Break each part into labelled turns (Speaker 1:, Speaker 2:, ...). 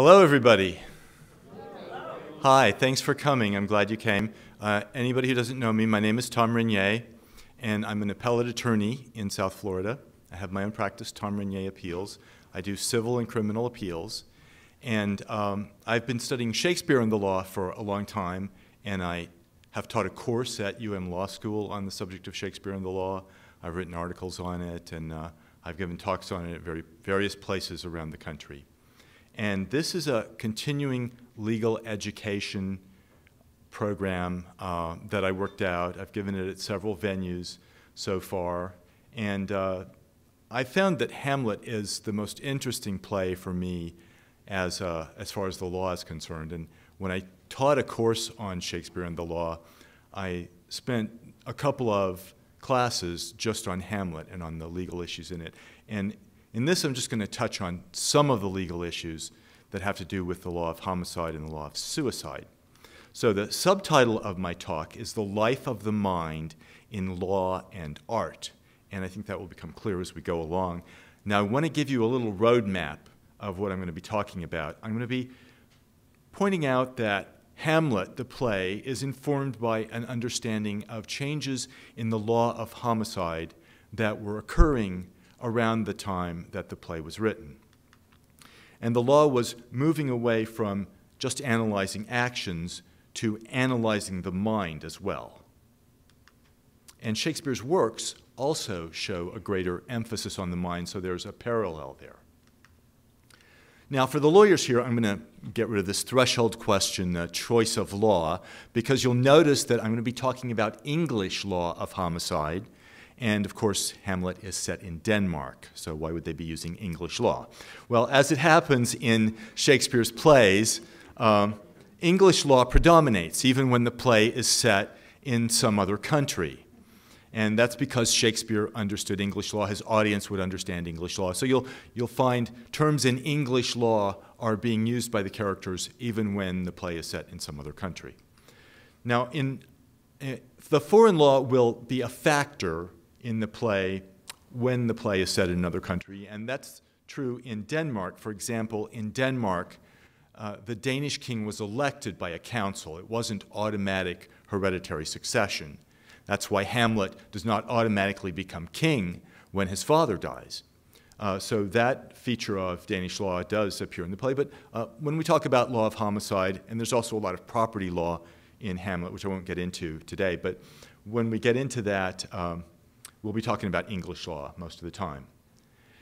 Speaker 1: Hello, everybody. Hi, thanks for coming. I'm glad you came. Uh, anybody who doesn't know me, my name is Tom Regnier, and I'm an appellate attorney in South Florida. I have my own practice, Tom Regnier Appeals. I do civil and criminal appeals. And um, I've been studying Shakespeare and the law for a long time, and I have taught a course at UM Law School on the subject of Shakespeare and the law. I've written articles on it, and uh, I've given talks on it at very, various places around the country. And this is a continuing legal education program uh, that I worked out. I've given it at several venues so far. And uh, I found that Hamlet is the most interesting play for me as, uh, as far as the law is concerned. And when I taught a course on Shakespeare and the law, I spent a couple of classes just on Hamlet and on the legal issues in it. And in this, I'm just going to touch on some of the legal issues that have to do with the law of homicide and the law of suicide. So the subtitle of my talk is The Life of the Mind in Law and Art. And I think that will become clear as we go along. Now, I want to give you a little roadmap of what I'm going to be talking about. I'm going to be pointing out that Hamlet, the play, is informed by an understanding of changes in the law of homicide that were occurring around the time that the play was written. And the law was moving away from just analyzing actions to analyzing the mind as well. And Shakespeare's works also show a greater emphasis on the mind, so there's a parallel there. Now, for the lawyers here, I'm going to get rid of this threshold question, uh, choice of law, because you'll notice that I'm going to be talking about English law of homicide, and of course, Hamlet is set in Denmark, so why would they be using English law? Well, as it happens in Shakespeare's plays, um, English law predominates, even when the play is set in some other country. And that's because Shakespeare understood English law. His audience would understand English law. So you'll, you'll find terms in English law are being used by the characters even when the play is set in some other country. Now, in, uh, the foreign law will be a factor in the play when the play is set in another country. And that's true in Denmark. For example, in Denmark, uh, the Danish king was elected by a council. It wasn't automatic hereditary succession. That's why Hamlet does not automatically become king when his father dies. Uh, so that feature of Danish law does appear in the play. But uh, when we talk about law of homicide, and there's also a lot of property law in Hamlet, which I won't get into today, but when we get into that, um, we'll be talking about English law most of the time.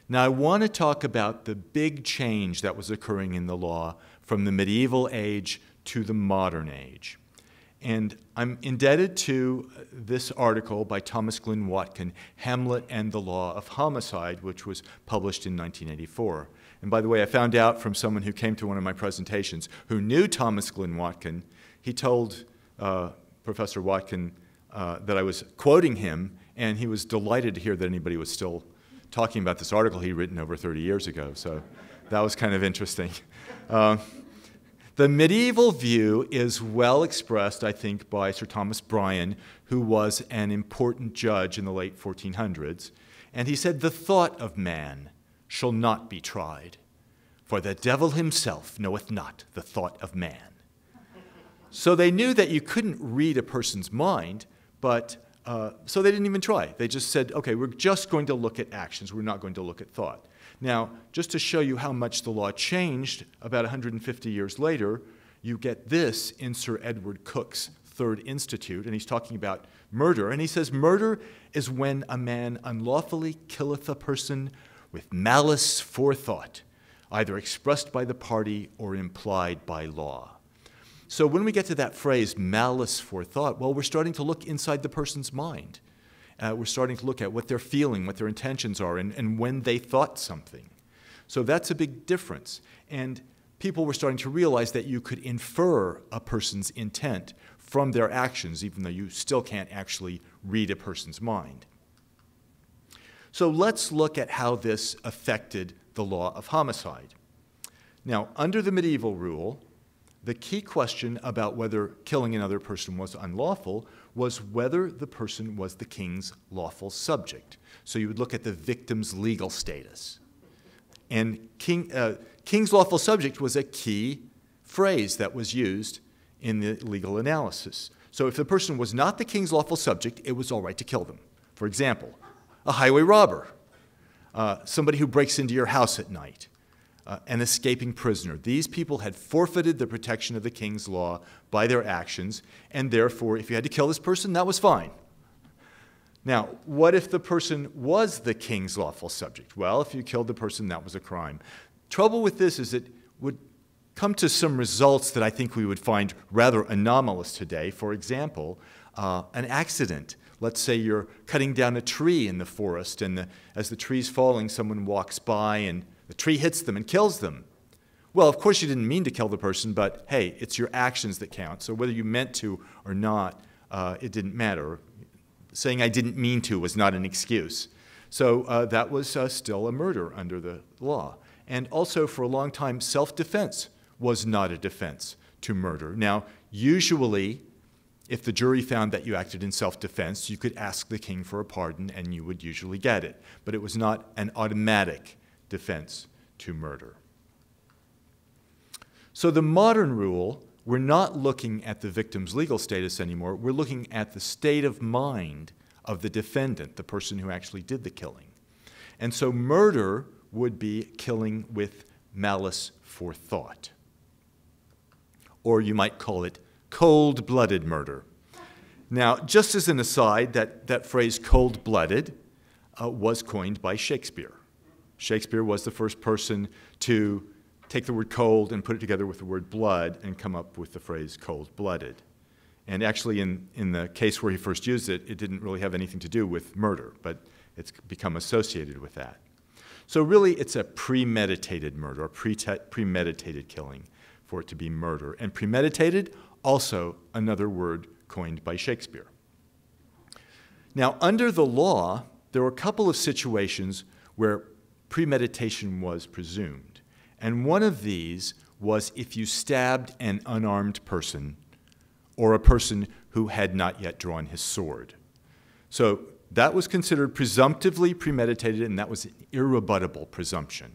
Speaker 1: Now, I want to talk about the big change that was occurring in the law from the medieval age to the modern age. And I'm indebted to this article by Thomas Glyn Watkin, Hamlet and the Law of Homicide, which was published in 1984. And by the way, I found out from someone who came to one of my presentations who knew Thomas Glyn Watkin, he told uh, Professor Watkin uh, that I was quoting him and he was delighted to hear that anybody was still talking about this article he'd written over 30 years ago. So that was kind of interesting. Uh, the medieval view is well expressed, I think, by Sir Thomas Bryan, who was an important judge in the late 1400s. And he said, The thought of man shall not be tried, for the devil himself knoweth not the thought of man. So they knew that you couldn't read a person's mind, but uh, so they didn't even try. They just said, okay, we're just going to look at actions. We're not going to look at thought. Now, just to show you how much the law changed about 150 years later, you get this in Sir Edward Coke's Third Institute, and he's talking about murder. And he says, Murder is when a man unlawfully killeth a person with malice forethought, either expressed by the party or implied by law. So when we get to that phrase, malice forethought, well, we're starting to look inside the person's mind. Uh, we're starting to look at what they're feeling, what their intentions are, and, and when they thought something. So that's a big difference. And people were starting to realize that you could infer a person's intent from their actions, even though you still can't actually read a person's mind. So let's look at how this affected the law of homicide. Now, under the medieval rule, the key question about whether killing another person was unlawful was whether the person was the king's lawful subject. So you would look at the victim's legal status. And king, uh, king's lawful subject was a key phrase that was used in the legal analysis. So if the person was not the king's lawful subject, it was all right to kill them. For example, a highway robber, uh, somebody who breaks into your house at night, uh, an escaping prisoner. These people had forfeited the protection of the king's law by their actions, and therefore, if you had to kill this person, that was fine. Now, what if the person was the king's lawful subject? Well, if you killed the person, that was a crime. Trouble with this is it would come to some results that I think we would find rather anomalous today. For example, uh, an accident. Let's say you're cutting down a tree in the forest, and the, as the tree's falling, someone walks by and the tree hits them and kills them. Well, of course, you didn't mean to kill the person, but hey, it's your actions that count. So whether you meant to or not, uh, it didn't matter. Saying I didn't mean to was not an excuse. So uh, that was uh, still a murder under the law. And also, for a long time, self defense was not a defense to murder. Now, usually, if the jury found that you acted in self defense, you could ask the king for a pardon and you would usually get it. But it was not an automatic defense to murder. So the modern rule, we're not looking at the victim's legal status anymore, we're looking at the state of mind of the defendant, the person who actually did the killing. And so murder would be killing with malice forethought. Or you might call it cold blooded murder. Now, just as an aside, that, that phrase cold blooded uh, was coined by Shakespeare. Shakespeare was the first person to take the word cold and put it together with the word blood and come up with the phrase cold blooded. And actually, in, in the case where he first used it, it didn't really have anything to do with murder, but it's become associated with that. So, really, it's a premeditated murder, a premeditated killing for it to be murder. And premeditated, also another word coined by Shakespeare. Now, under the law, there were a couple of situations where premeditation was presumed. And one of these was if you stabbed an unarmed person or a person who had not yet drawn his sword. So that was considered presumptively premeditated, and that was an irrebuttable presumption.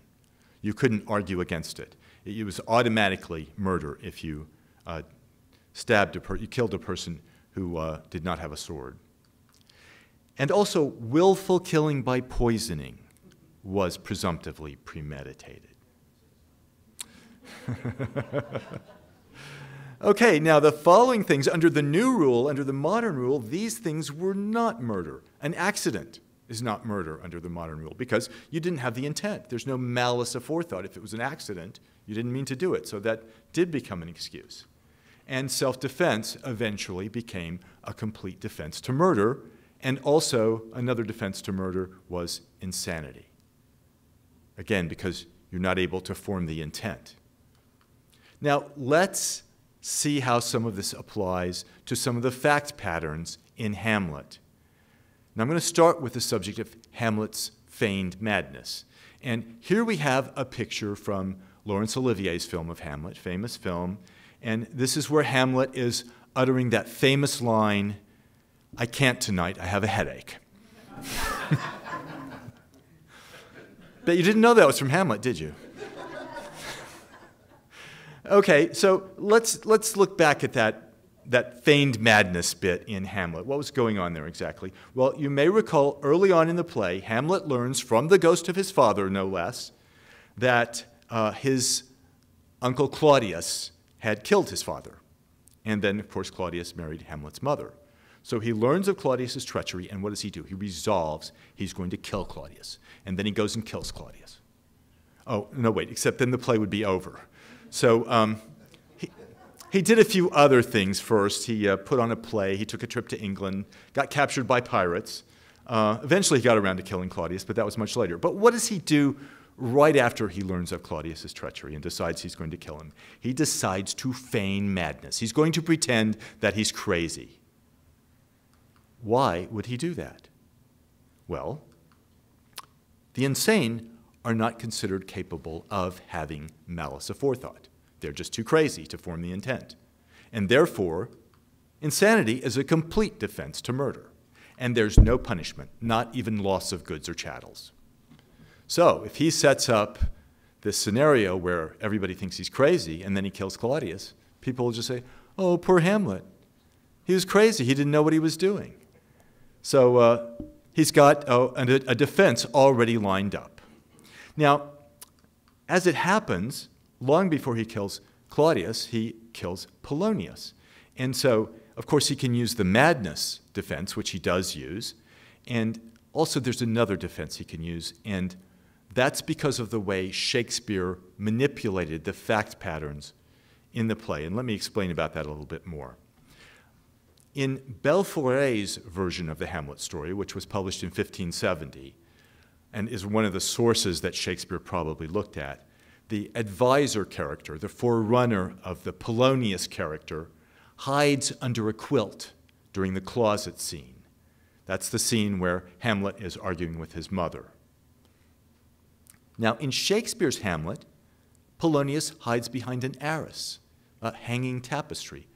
Speaker 1: You couldn't argue against it. It was automatically murder if you uh, stabbed a per- you killed a person who uh, did not have a sword. And also willful killing by poisoning was presumptively premeditated. okay, now the following things, under the new rule, under the modern rule, these things were not murder. An accident is not murder under the modern rule because you didn't have the intent. There's no malice aforethought. If it was an accident, you didn't mean to do it. So that did become an excuse. And self defense eventually became a complete defense to murder. And also, another defense to murder was insanity. Again, because you're not able to form the intent. Now, let's see how some of this applies to some of the fact patterns in Hamlet. Now, I'm going to start with the subject of Hamlet's feigned madness. And here we have a picture from Laurence Olivier's film of Hamlet, famous film. And this is where Hamlet is uttering that famous line I can't tonight, I have a headache. But you didn't know that was from Hamlet, did you? okay, so let's, let's look back at that, that feigned madness bit in Hamlet. What was going on there exactly? Well, you may recall early on in the play, Hamlet learns from the ghost of his father, no less, that uh, his uncle Claudius had killed his father. And then, of course, Claudius married Hamlet's mother. So he learns of Claudius's treachery, and what does he do? He resolves he's going to kill Claudius. And then he goes and kills Claudius. Oh, no, wait, except then the play would be over. So um, he, he did a few other things first. He uh, put on a play, he took a trip to England, got captured by pirates. Uh, eventually, he got around to killing Claudius, but that was much later. But what does he do right after he learns of Claudius's treachery and decides he's going to kill him? He decides to feign madness. He's going to pretend that he's crazy. Why would he do that? Well, the insane are not considered capable of having malice aforethought. They're just too crazy to form the intent. And therefore, insanity is a complete defense to murder. And there's no punishment, not even loss of goods or chattels. So, if he sets up this scenario where everybody thinks he's crazy and then he kills Claudius, people will just say, oh, poor Hamlet. He was crazy. He didn't know what he was doing. So uh, he's got oh, a, a defense already lined up. Now, as it happens, long before he kills Claudius, he kills Polonius. And so, of course, he can use the madness defense, which he does use. And also, there's another defense he can use, and that's because of the way Shakespeare manipulated the fact patterns in the play. And let me explain about that a little bit more. In Belleforest's version of the Hamlet story, which was published in 1570, and is one of the sources that Shakespeare probably looked at, the advisor character, the forerunner of the Polonius character, hides under a quilt during the closet scene. That's the scene where Hamlet is arguing with his mother. Now, in Shakespeare's Hamlet, Polonius hides behind an arras, a hanging tapestry.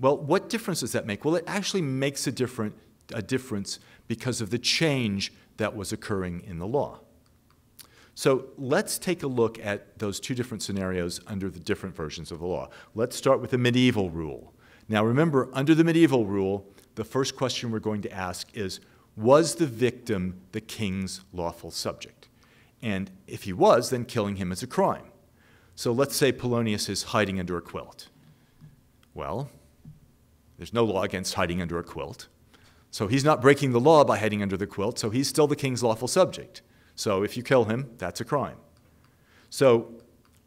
Speaker 1: Well, what difference does that make? Well, it actually makes a, different, a difference because of the change that was occurring in the law. So let's take a look at those two different scenarios under the different versions of the law. Let's start with the medieval rule. Now remember, under the medieval rule, the first question we're going to ask is, was the victim the king's lawful subject? And if he was, then killing him is a crime. So let's say Polonius is hiding under a quilt. Well, there's no law against hiding under a quilt. So he's not breaking the law by hiding under the quilt, so he's still the king's lawful subject. So if you kill him, that's a crime. So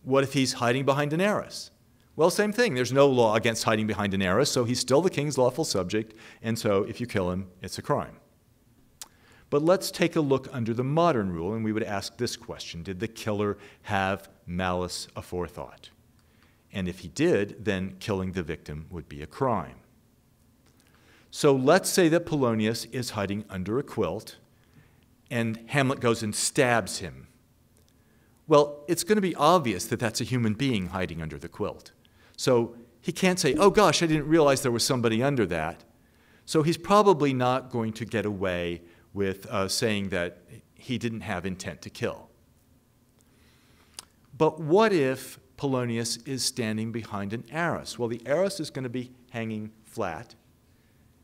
Speaker 1: what if he's hiding behind an arras? Well, same thing. There's no law against hiding behind an arras, so he's still the king's lawful subject, and so if you kill him, it's a crime. But let's take a look under the modern rule, and we would ask this question Did the killer have malice aforethought? And if he did, then killing the victim would be a crime. So let's say that Polonius is hiding under a quilt, and Hamlet goes and stabs him. Well, it's going to be obvious that that's a human being hiding under the quilt. So he can't say, oh gosh, I didn't realize there was somebody under that. So he's probably not going to get away with uh, saying that he didn't have intent to kill. But what if Polonius is standing behind an arras? Well, the arras is going to be hanging flat,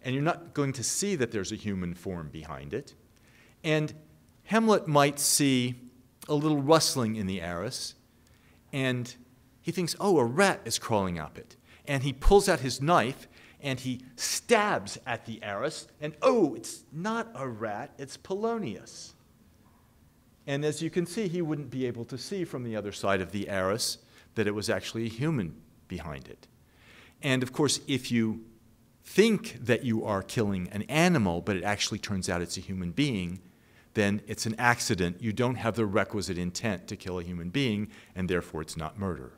Speaker 1: and you're not going to see that there's a human form behind it. And Hamlet might see a little rustling in the arras, and he thinks, oh, a rat is crawling up it. And he pulls out his knife and he stabs at the arras, and oh, it's not a rat, it's Polonius. And as you can see, he wouldn't be able to see from the other side of the arras that it was actually a human behind it. And of course, if you think that you are killing an animal, but it actually turns out it's a human being, then it's an accident. You don't have the requisite intent to kill a human being, and therefore it's not murder.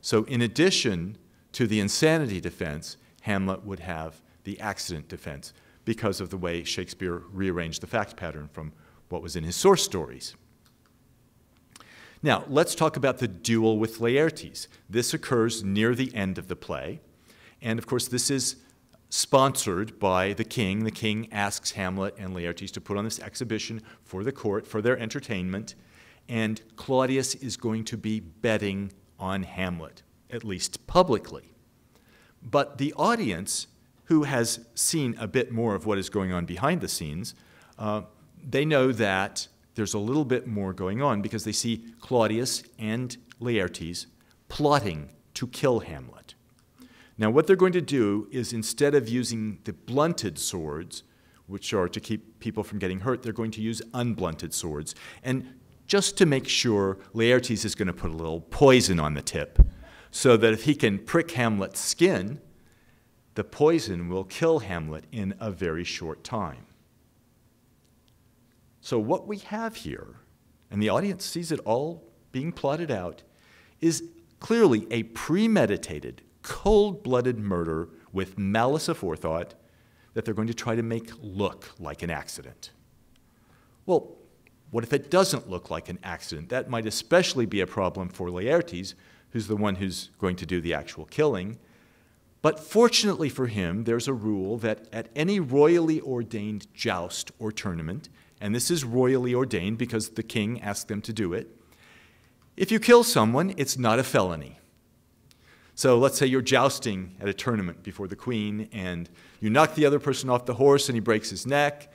Speaker 1: So, in addition to the insanity defense, Hamlet would have the accident defense because of the way Shakespeare rearranged the fact pattern from what was in his source stories. Now, let's talk about the duel with Laertes. This occurs near the end of the play. And of course, this is sponsored by the king. The king asks Hamlet and Laertes to put on this exhibition for the court, for their entertainment. And Claudius is going to be betting on Hamlet, at least publicly. But the audience, who has seen a bit more of what is going on behind the scenes, uh, they know that there's a little bit more going on because they see Claudius and Laertes plotting to kill Hamlet. Now, what they're going to do is instead of using the blunted swords, which are to keep people from getting hurt, they're going to use unblunted swords. And just to make sure, Laertes is going to put a little poison on the tip so that if he can prick Hamlet's skin, the poison will kill Hamlet in a very short time. So, what we have here, and the audience sees it all being plotted out, is clearly a premeditated, cold blooded murder with malice aforethought that they're going to try to make look like an accident. Well, what if it doesn't look like an accident? That might especially be a problem for Laertes, who's the one who's going to do the actual killing. But fortunately for him, there's a rule that at any royally ordained joust or tournament, and this is royally ordained because the king asked them to do it, If you kill someone, it's not a felony. So let's say you're jousting at a tournament before the queen and you knock the other person off the horse and he breaks his neck.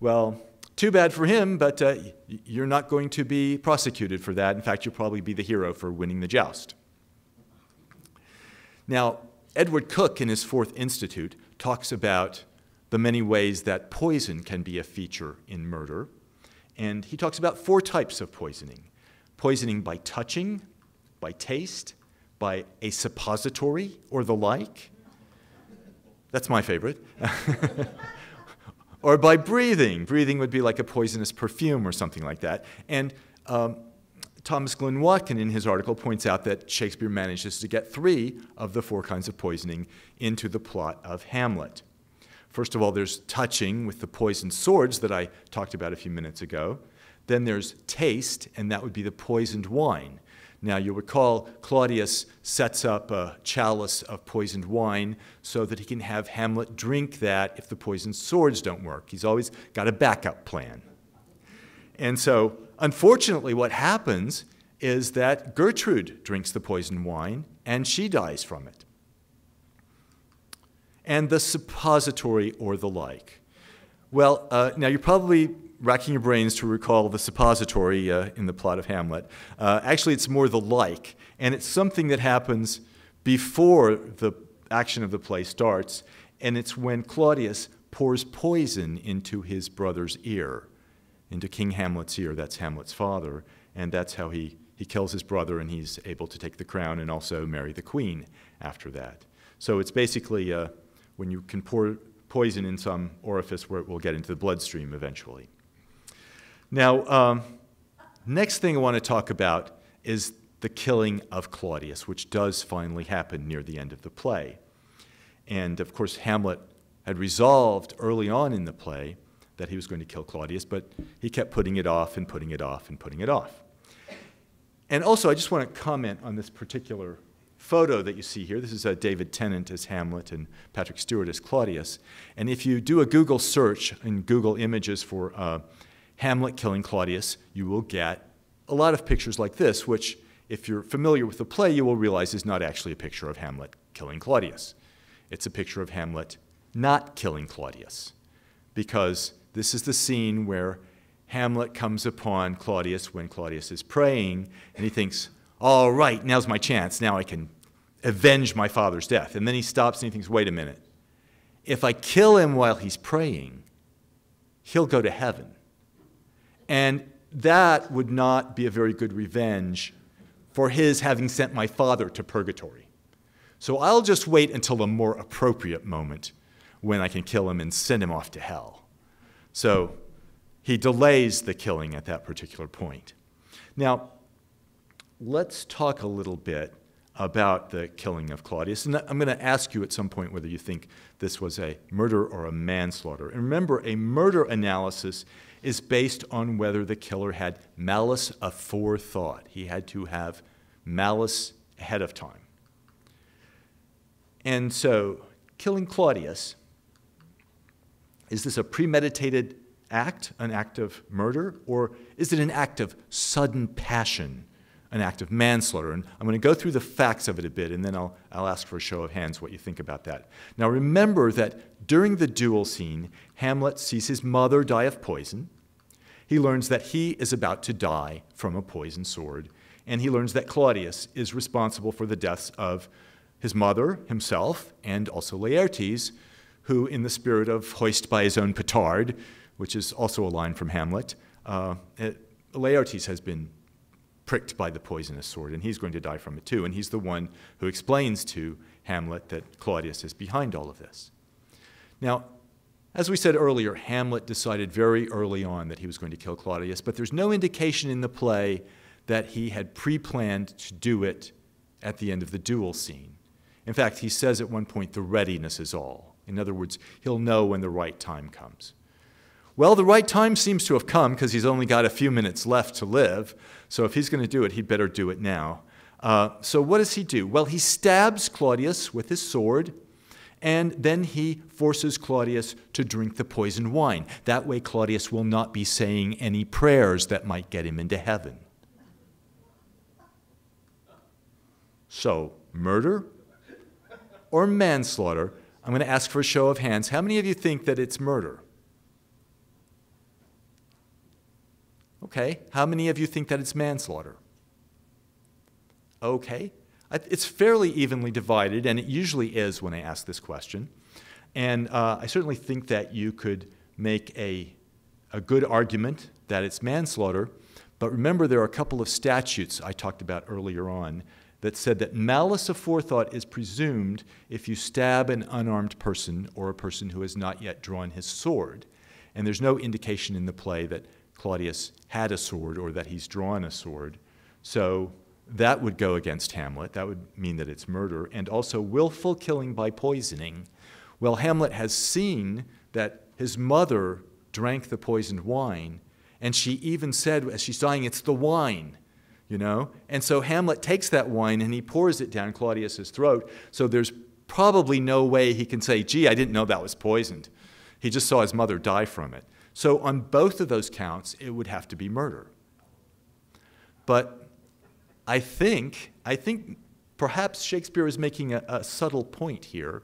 Speaker 1: Well, too bad for him, but uh, you're not going to be prosecuted for that. In fact, you'll probably be the hero for winning the joust. Now, Edward Coke, in his Fourth Institute, talks about the many ways that poison can be a feature in murder. And he talks about four types of poisoning poisoning by touching, by taste, by a suppository, or the like. That's my favorite. or by breathing. Breathing would be like a poisonous perfume or something like that. And um, Thomas Glyn Watkin, in his article, points out that Shakespeare manages to get three of the four kinds of poisoning into the plot of Hamlet. First of all, there's touching with the poisoned swords that I talked about a few minutes ago. Then there's taste, and that would be the poisoned wine. Now, you'll recall Claudius sets up a chalice of poisoned wine so that he can have Hamlet drink that if the poisoned swords don't work. He's always got a backup plan. And so, unfortunately, what happens is that Gertrude drinks the poisoned wine and she dies from it. And the suppository or the like. Well, uh, now you're probably racking your brains to recall the suppository uh, in the plot of Hamlet. Uh, actually, it's more the like, and it's something that happens before the action of the play starts, and it's when Claudius pours poison into his brother's ear, into King Hamlet's ear. That's Hamlet's father, and that's how he, he kills his brother, and he's able to take the crown and also marry the queen after that. So it's basically uh, when you can pour poison in some orifice where it will get into the bloodstream eventually. Now, um, next thing I want to talk about is the killing of Claudius, which does finally happen near the end of the play. And of course, Hamlet had resolved early on in the play that he was going to kill Claudius, but he kept putting it off and putting it off and putting it off. And also, I just want to comment on this particular photo that you see here. This is uh, David Tennant as Hamlet and Patrick Stewart as Claudius. And if you do a Google search in Google Images for uh, Hamlet killing Claudius, you will get a lot of pictures like this, which, if you're familiar with the play, you will realize is not actually a picture of Hamlet killing Claudius. It's a picture of Hamlet not killing Claudius, because this is the scene where Hamlet comes upon Claudius when Claudius is praying, and he thinks, All right, now's my chance. Now I can avenge my father's death. And then he stops and he thinks, Wait a minute. If I kill him while he's praying, he'll go to heaven. And that would not be a very good revenge for his having sent my father to purgatory. So I'll just wait until a more appropriate moment when I can kill him and send him off to hell. So he delays the killing at that particular point. Now, let's talk a little bit about the killing of Claudius. And I'm going to ask you at some point whether you think this was a murder or a manslaughter. And remember, a murder analysis is based on whether the killer had malice aforethought. He had to have malice ahead of time. And so, killing Claudius, is this a premeditated act, an act of murder, or is it an act of sudden passion, an act of manslaughter? And I'm going to go through the facts of it a bit, and then I'll, I'll ask for a show of hands what you think about that. Now, remember that during the duel scene, Hamlet sees his mother die of poison he learns that he is about to die from a poisoned sword, and he learns that Claudius is responsible for the deaths of his mother, himself, and also Laertes, who, in the spirit of hoist by his own petard, which is also a line from Hamlet, uh, Laertes has been pricked by the poisonous sword, and he's going to die from it too. And he's the one who explains to Hamlet that Claudius is behind all of this. Now, as we said earlier, Hamlet decided very early on that he was going to kill Claudius, but there's no indication in the play that he had pre planned to do it at the end of the duel scene. In fact, he says at one point, the readiness is all. In other words, he'll know when the right time comes. Well, the right time seems to have come because he's only got a few minutes left to live. So if he's going to do it, he'd better do it now. Uh, so what does he do? Well, he stabs Claudius with his sword and then he forces Claudius to drink the poisoned wine. That way, Claudius will not be saying any prayers that might get him into heaven. So, murder or manslaughter? I'm going to ask for a show of hands. How many of you think that it's murder? Okay. How many of you think that it's manslaughter? Okay. It's fairly evenly divided, and it usually is when I ask this question. And uh, I certainly think that you could make a, a good argument that it's manslaughter. But remember, there are a couple of statutes I talked about earlier on that said that malice aforethought is presumed if you stab an unarmed person or a person who has not yet drawn his sword. And there's no indication in the play that Claudius had a sword or that he's drawn a sword. So that would go against Hamlet. That would mean that it's murder. And also willful killing by poisoning. Well, Hamlet has seen that his mother drank the poisoned wine, and she even said as she's dying, It's the wine, you know? And so Hamlet takes that wine and he pours it down Claudius's throat. So there's probably no way he can say, Gee, I didn't know that was poisoned. He just saw his mother die from it. So on both of those counts, it would have to be murder. But I think, I think perhaps Shakespeare is making a, a subtle point here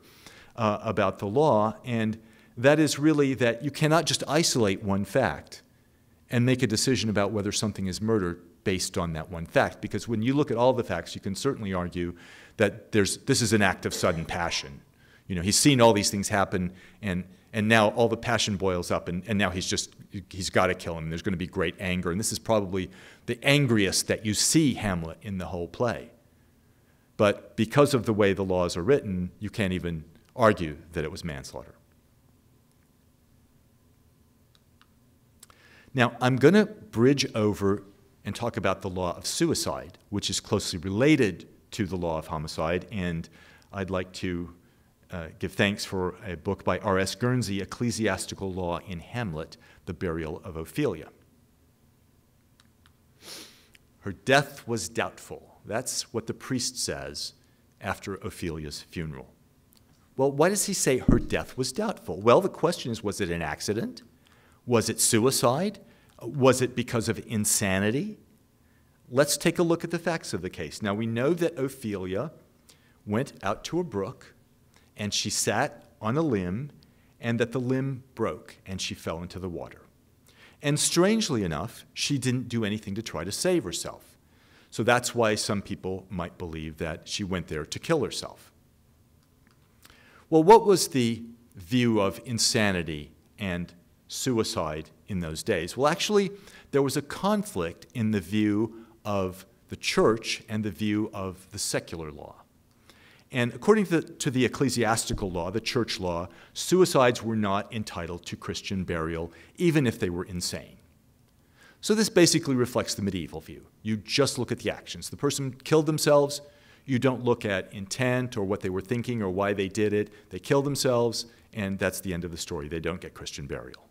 Speaker 1: uh, about the law, and that is really that you cannot just isolate one fact and make a decision about whether something is murder based on that one fact. Because when you look at all the facts, you can certainly argue that there's, this is an act of sudden passion. You know, he's seen all these things happen, and and now all the passion boils up and, and now he's just he's got to kill him. There's going to be great anger. And this is probably the angriest that you see hamlet in the whole play. But because of the way the laws are written you can't even argue that it was manslaughter. Now i'm going to bridge over and talk about the law of suicide which is closely related to the law of homicide. And i'd like to uh, give thanks for a book by R.S. Guernsey, Ecclesiastical Law in Hamlet, The Burial of Ophelia. Her death was doubtful. That's what the priest says after Ophelia's funeral. Well, why does he say her death was doubtful? Well, the question is was it an accident? Was it suicide? Was it because of insanity? Let's take a look at the facts of the case. Now, we know that Ophelia went out to a brook and she sat on a limb, and that the limb broke, and she fell into the water. And strangely enough, she didn't do anything to try to save herself. So that's why some people might believe that she went there to kill herself. Well, what was the view of insanity and suicide in those days? Well, actually, there was a conflict in the view of the church and the view of the secular law. And according to the, to the, ecclesiastical law, the church law, suicides were not entitled to Christian burial, even if they were insane. So this basically reflects the medieval view. You just look at the actions. The person killed themselves, you don't look at intent or what they were thinking or why they did it. They kill themselves, and that's the end of the story. They don't get Christian burial.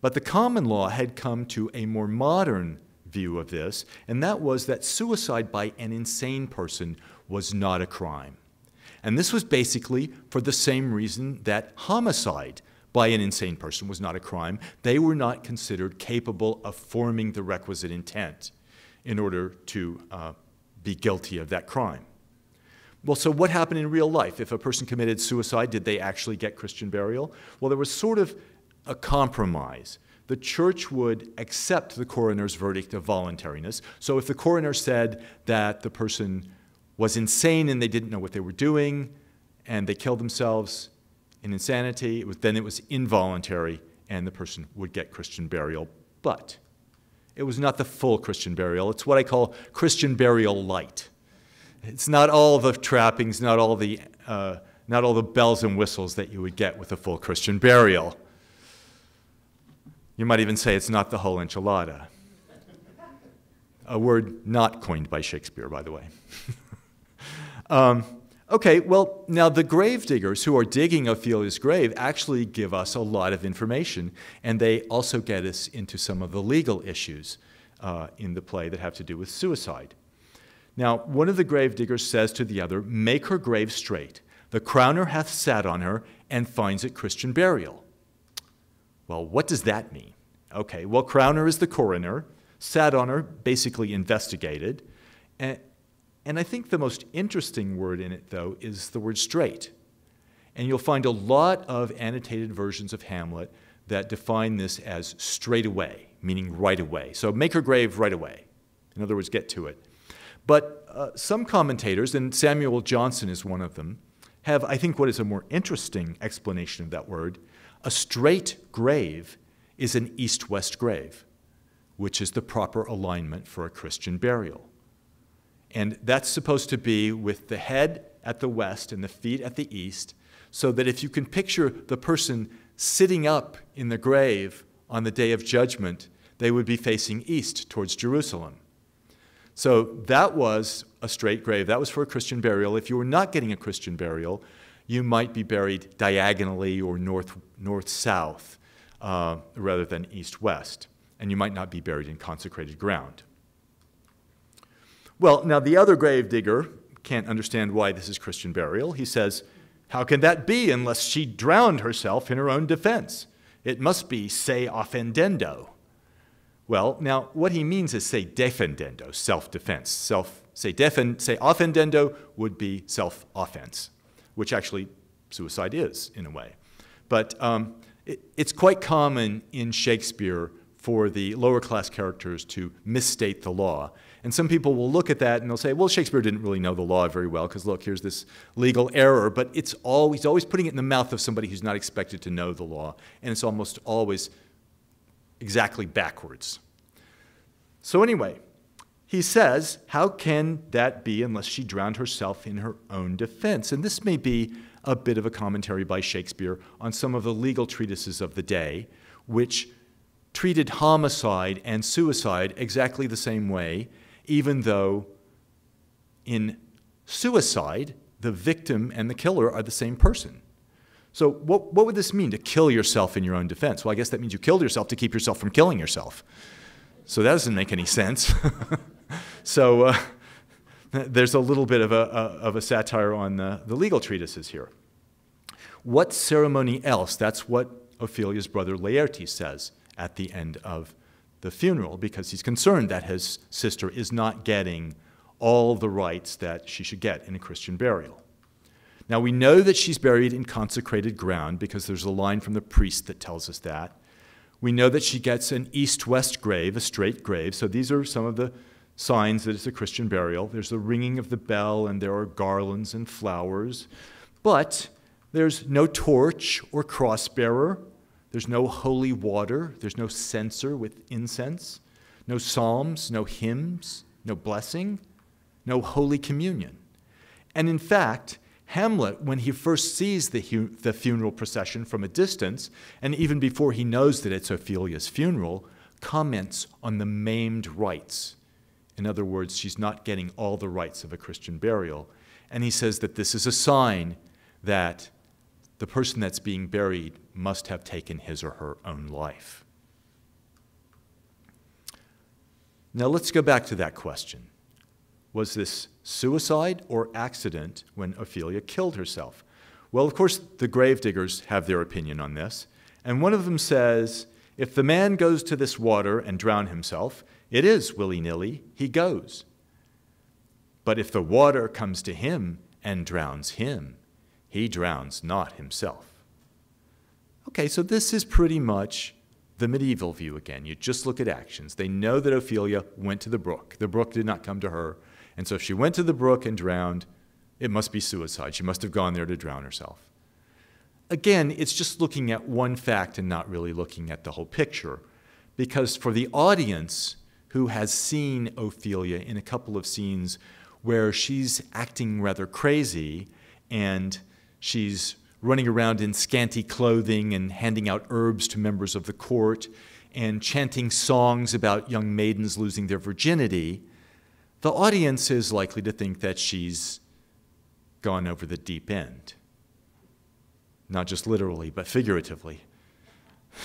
Speaker 1: But the common law had come to a more modern view of this, and that was that suicide by an insane person was not a crime. And this was basically for the same reason that homicide by an insane person was not a crime. They were not considered capable of forming the requisite intent in order to uh, be guilty of that crime. Well, so what happened in real life? If a person committed suicide, did they actually get Christian burial? Well, there was sort of a compromise. The church would accept the coroner's verdict of voluntariness. So if the coroner said that the person was insane and they didn't know what they were doing and they killed themselves in insanity. It was, then it was involuntary and the person would get Christian burial. But it was not the full Christian burial. It's what I call Christian burial light. It's not all the trappings, not all the, uh, not all the bells and whistles that you would get with a full Christian burial. You might even say it's not the whole enchilada. A word not coined by Shakespeare, by the way. Um, okay, well, now the grave diggers who are digging Ophelia's grave actually give us a lot of information, and they also get us into some of the legal issues uh, in the play that have to do with suicide. Now, one of the grave diggers says to the other, Make her grave straight. The crowner hath sat on her and finds it Christian burial. Well, what does that mean? Okay, well, crowner is the coroner, sat on her, basically investigated, and, And I think the most interesting word in it, though, is the word straight. And you'll find a lot of annotated versions of Hamlet that define this as straight away, meaning right away. So make her grave right away. In other words, get to it. But uh, some commentators, and Samuel Johnson is one of them, have, I think, what is a more interesting explanation of that word. A straight grave is an east west grave, which is the proper alignment for a Christian burial. And that's supposed to be with the head at the west and the feet at the east, so that if you can picture the person sitting up in the grave on the day of judgment, they would be facing east towards Jerusalem. So that was a straight grave. That was for a Christian burial. If you were not getting a Christian burial, you might be buried diagonally or north north south uh, rather than east west, and you might not be buried in consecrated ground. Well, now the other grave digger can't understand why this is Christian burial. He says, How can that be unless she drowned herself in her own defense? It must be se offendendo. Well, now what he means is se defendendo, self defense. Self, se, defen, se offendendo would be self offense, which actually suicide is in a way. But um, it, it's quite common in Shakespeare for the lower class characters to misstate the law. And some people will look at that and they'll say, well, Shakespeare didn't really know the law very well because look, here's this legal error. But it's always, always putting it in the mouth of somebody who's not expected to know the law. And it's almost always exactly backwards. So, anyway, he says, how can that be unless she drowned herself in her own defense? And this may be a bit of a commentary by Shakespeare on some of the legal treatises of the day, which treated homicide and suicide exactly the same way even though in suicide, the victim and the killer are the same person. So, what, what would this mean to kill yourself in your own defense? Well, I guess that means you killed yourself to keep yourself from killing yourself. So, that doesn't make any sense. so, uh, there's a little bit of a, of a satire on the, the legal treatises here. What ceremony else? That's what Ophelia's brother Laertes says at the end of the funeral because he's concerned that his sister is not getting all the rites that she should get in a Christian burial. Now, we know that she's buried in consecrated ground because there's a line from the priest that tells us that. We know that she gets an east west grave, a straight grave. So these are some of the signs that it's a Christian burial. There's the ringing of the bell, and there are garlands and flowers. But there's no torch or cross bearer. There's no holy water, there's no censer with incense, no psalms, no hymns, no blessing, no holy communion. And in fact, Hamlet, when he first sees the, the funeral procession from a distance, and even before he knows that it's Ophelia's funeral, comments on the maimed rites. In other words, she's not getting all the rites of a Christian burial. And he says that this is a sign that the person that's being buried must have taken his or her own life. Now let's go back to that question. Was this suicide or accident when Ophelia killed herself? Well, of course, the gravediggers have their opinion on this. And one of them says if the man goes to this water and drown himself, it is willy nilly, he goes. But if the water comes to him and drowns him, he drowns not himself. Okay, so this is pretty much the medieval view again. You just look at actions. They know that Ophelia went to the brook. The brook did not come to her. And so if she went to the brook and drowned, it must be suicide. She must have gone there to drown herself. Again, it's just looking at one fact and not really looking at the whole picture. Because for the audience who has seen Ophelia in a couple of scenes where she's acting rather crazy and She's running around in scanty clothing and handing out herbs to members of the court and chanting songs about young maidens losing their virginity. The audience is likely to think that she's gone over the deep end. Not just literally, but figuratively.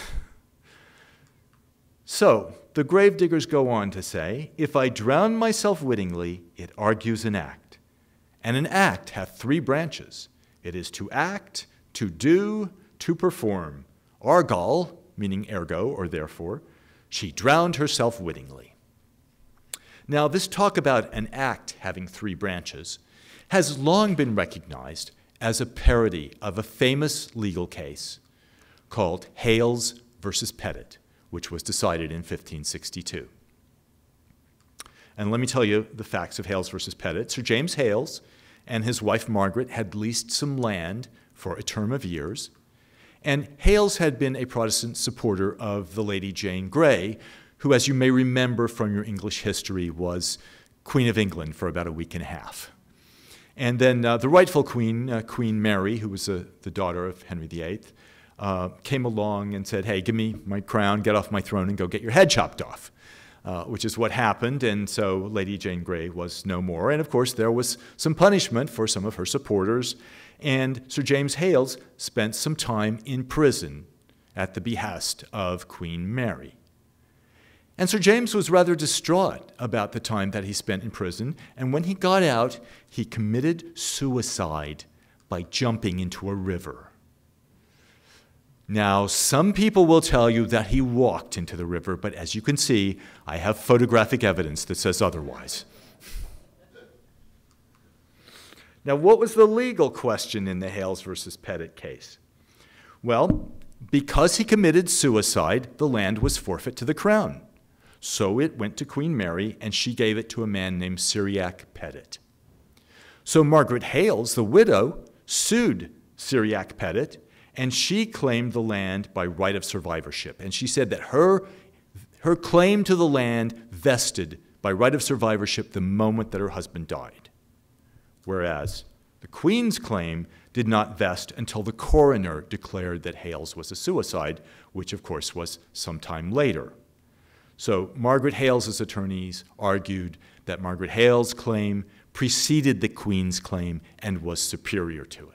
Speaker 1: so, the gravediggers go on to say If I drown myself wittingly, it argues an act. And an act hath three branches it is to act, to do, to perform. Argal, meaning ergo or therefore, she drowned herself wittingly. Now, this talk about an act having three branches has long been recognized as a parody of a famous legal case called Hales versus Pettit, which was decided in 1562. And let me tell you the facts of Hales versus Pettit. Sir James Hales and his wife Margaret had leased some land for a term of years. And Hales had been a Protestant supporter of the Lady Jane Grey, who, as you may remember from your English history, was Queen of England for about a week and a half. And then uh, the rightful queen, uh, Queen Mary, who was uh, the daughter of Henry VIII, uh, came along and said, Hey, give me my crown, get off my throne, and go get your head chopped off uh, which is what happened. And so Lady Jane Grey was no more. And of course, there was some punishment for some of her supporters. And Sir James Hales spent some time in prison at the behest of Queen Mary. And Sir James was rather distraught about the time that he spent in prison. And when he got out, he committed suicide by jumping into a river. Now, some people will tell you that he walked into the river, but as you can see, I have photographic evidence that says otherwise. Now, what was the legal question in the Hales versus Pettit case? Well, because he committed suicide, the land was forfeit to the crown. So it went to Queen Mary, and she gave it to a man named Cyriac Pettit. So Margaret Hales, the widow, sued Cyriac Pettit and she claimed the land by right of survivorship. And she said that her, her claim to the land vested by right of survivorship the moment that her husband died. Whereas the Queen's claim did not vest until the coroner declared that Hales was a suicide, which of course was some time later. So Margaret Hales's attorneys argued that Margaret Hale's claim preceded the Queen's claim and was superior to it.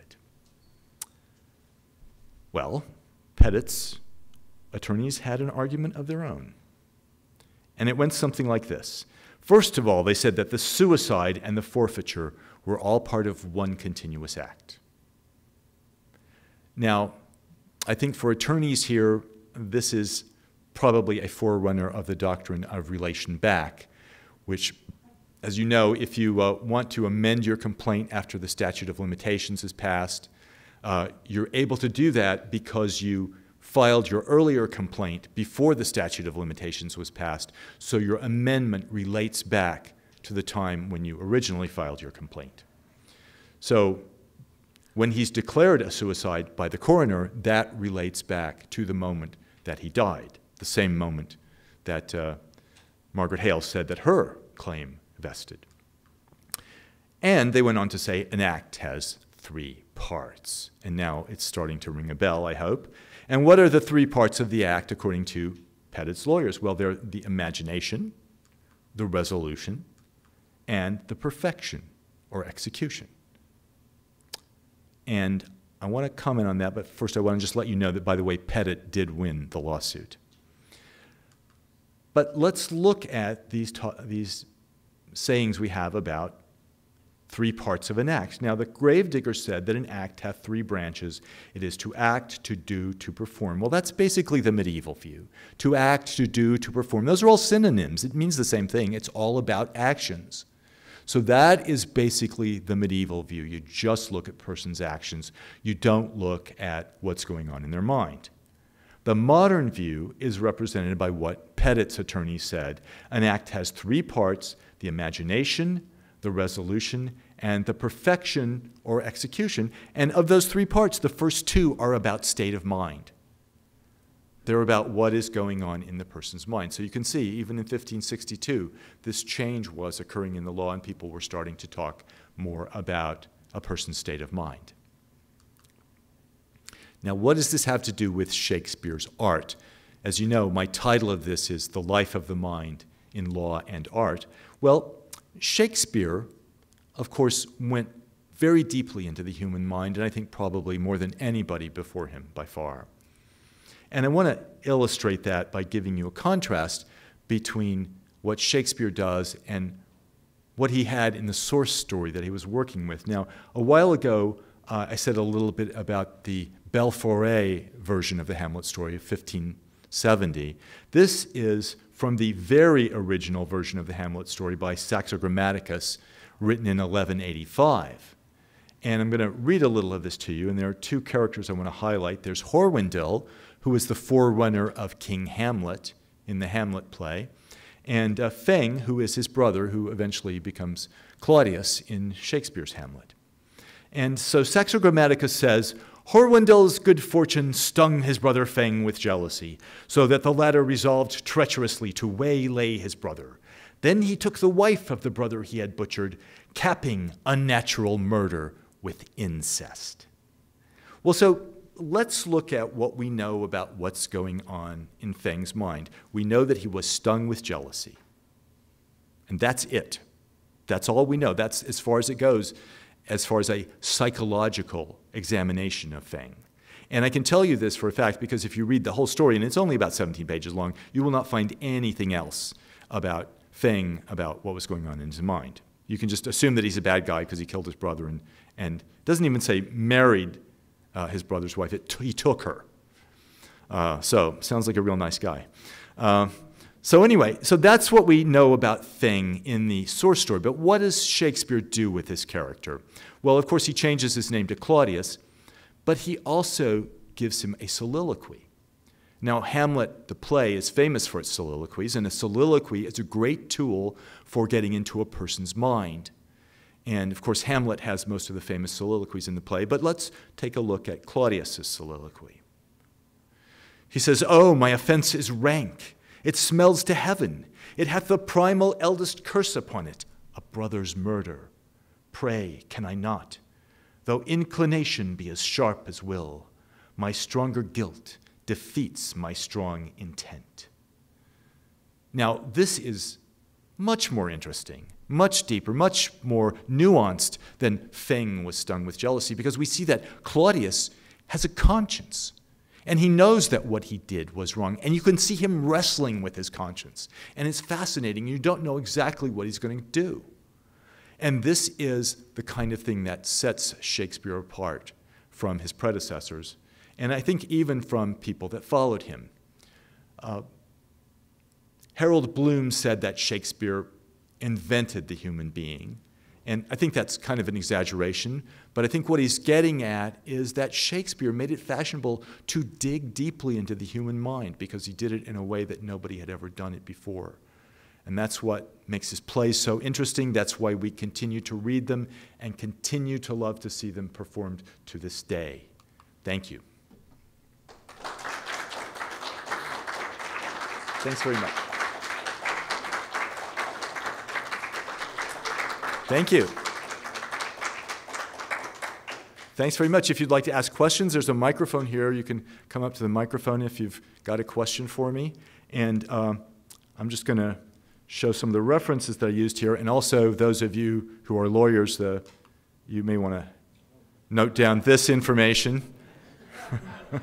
Speaker 1: Well, Pettit's attorneys had an argument of their own. And it went something like this. First of all, they said that the suicide and the forfeiture were all part of one continuous act. Now, I think for attorneys here, this is probably a forerunner of the doctrine of relation back, which, as you know, if you uh, want to amend your complaint after the statute of limitations is passed, uh, you're able to do that because you filed your earlier complaint before the statute of limitations was passed, so your amendment relates back to the time when you originally filed your complaint. So when he's declared a suicide by the coroner, that relates back to the moment that he died, the same moment that uh, Margaret Hale said that her claim vested. And they went on to say an act has three parts. And now it's starting to ring a bell, I hope. And what are the three parts of the act according to Pettit's lawyers? Well, they're the imagination, the resolution, and the perfection or execution. And I want to comment on that, but first I want to just let you know that, by the way, Pettit did win the lawsuit. But let's look at these, these sayings we have about three parts of an act. Now, the gravedigger said that an act hath three branches it is to act, to do, to perform. Well, that's basically the medieval view. To act, to do, to perform. Those are all synonyms. It means the same thing. It's all about actions. So that is basically the medieval view. You just look at person's actions, you don't look at what's going on in their mind. The modern view is represented by what Pettit's attorney said. An act has three parts the imagination, the resolution, and the perfection or execution. And of those three parts, the first two are about state of mind. They're about what is going on in the person's mind. So you can see, even in 1562, this change was occurring in the law, and people were starting to talk more about a person's state of mind. Now, what does this have to do with Shakespeare's art? As you know, my title of this is The Life of the Mind in Law and Art. Well, Shakespeare, of course, went very deeply into the human mind, and I think probably more than anybody before him by far. And I want to illustrate that by giving you a contrast between what Shakespeare does and what he had in the source story that he was working with. Now, a while ago, uh, I said a little bit about the Belleforest version of the Hamlet story of 1570. This is from the very original version of the Hamlet story by Saxo Grammaticus, written in 1185. And I'm going to read a little of this to you, and there are two characters I want to highlight. There's Horwendil, who is the forerunner of King Hamlet in the Hamlet play, and uh, Feng, who is his brother, who eventually becomes Claudius in Shakespeare's Hamlet. And so Saxo Grammaticus says, Horwendil's good fortune stung his brother Feng with jealousy, so that the latter resolved treacherously to waylay his brother. Then he took the wife of the brother he had butchered, capping unnatural murder with incest. Well, so let's look at what we know about what's going on in Feng's mind. We know that he was stung with jealousy. And that's it. That's all we know. That's as far as it goes, as far as a psychological examination of Feng. And I can tell you this for a fact because if you read the whole story, and it's only about 17 pages long, you will not find anything else about Feng, about what was going on in his mind. You can just assume that he's a bad guy because he killed his brother and, and doesn't even say married uh, his brother's wife. He took her. Uh, so, sounds like a real nice guy. Uh, so, anyway, so that's what we know about Feng in the source story. But what does Shakespeare do with this character? Well, of course, he changes his name to Claudius, but he also gives him a soliloquy. Now, Hamlet, the play, is famous for its soliloquies, and a soliloquy is a great tool for getting into a person's mind. And of course, Hamlet has most of the famous soliloquies in the play, but let's take a look at Claudius's soliloquy. He says, Oh, my offense is rank. It smells to heaven. It hath the primal eldest curse upon it, a brother's murder. Pray, can I not? Though inclination be as sharp as will, my stronger guilt defeats my strong intent. Now, this is much more interesting, much deeper, much more nuanced than Feng was stung with jealousy because we see that Claudius has a conscience. And he knows that what he did was wrong. And you can see him wrestling with his conscience. And it's fascinating. You don't know exactly what he's going to do. And this is the kind of thing that sets Shakespeare apart from his predecessors, and I think even from people that followed him. Uh, Harold Bloom said that Shakespeare invented the human being. And I think that's kind of an exaggeration, but I think what he's getting at is that Shakespeare made it fashionable to dig deeply into the human mind because he did it in a way that nobody had ever done it before. And that's what makes his plays so interesting. That's why we continue to read them and continue to love to see them performed to this day. Thank you. Thanks very much. Thank you. Thanks very much. If you'd like to ask questions, there's a microphone here. You can come up to the microphone if you've got a question for me. And um, I'm just going to show some of the references that I used here. And also, those of you who are lawyers, the, you may want to note down this information.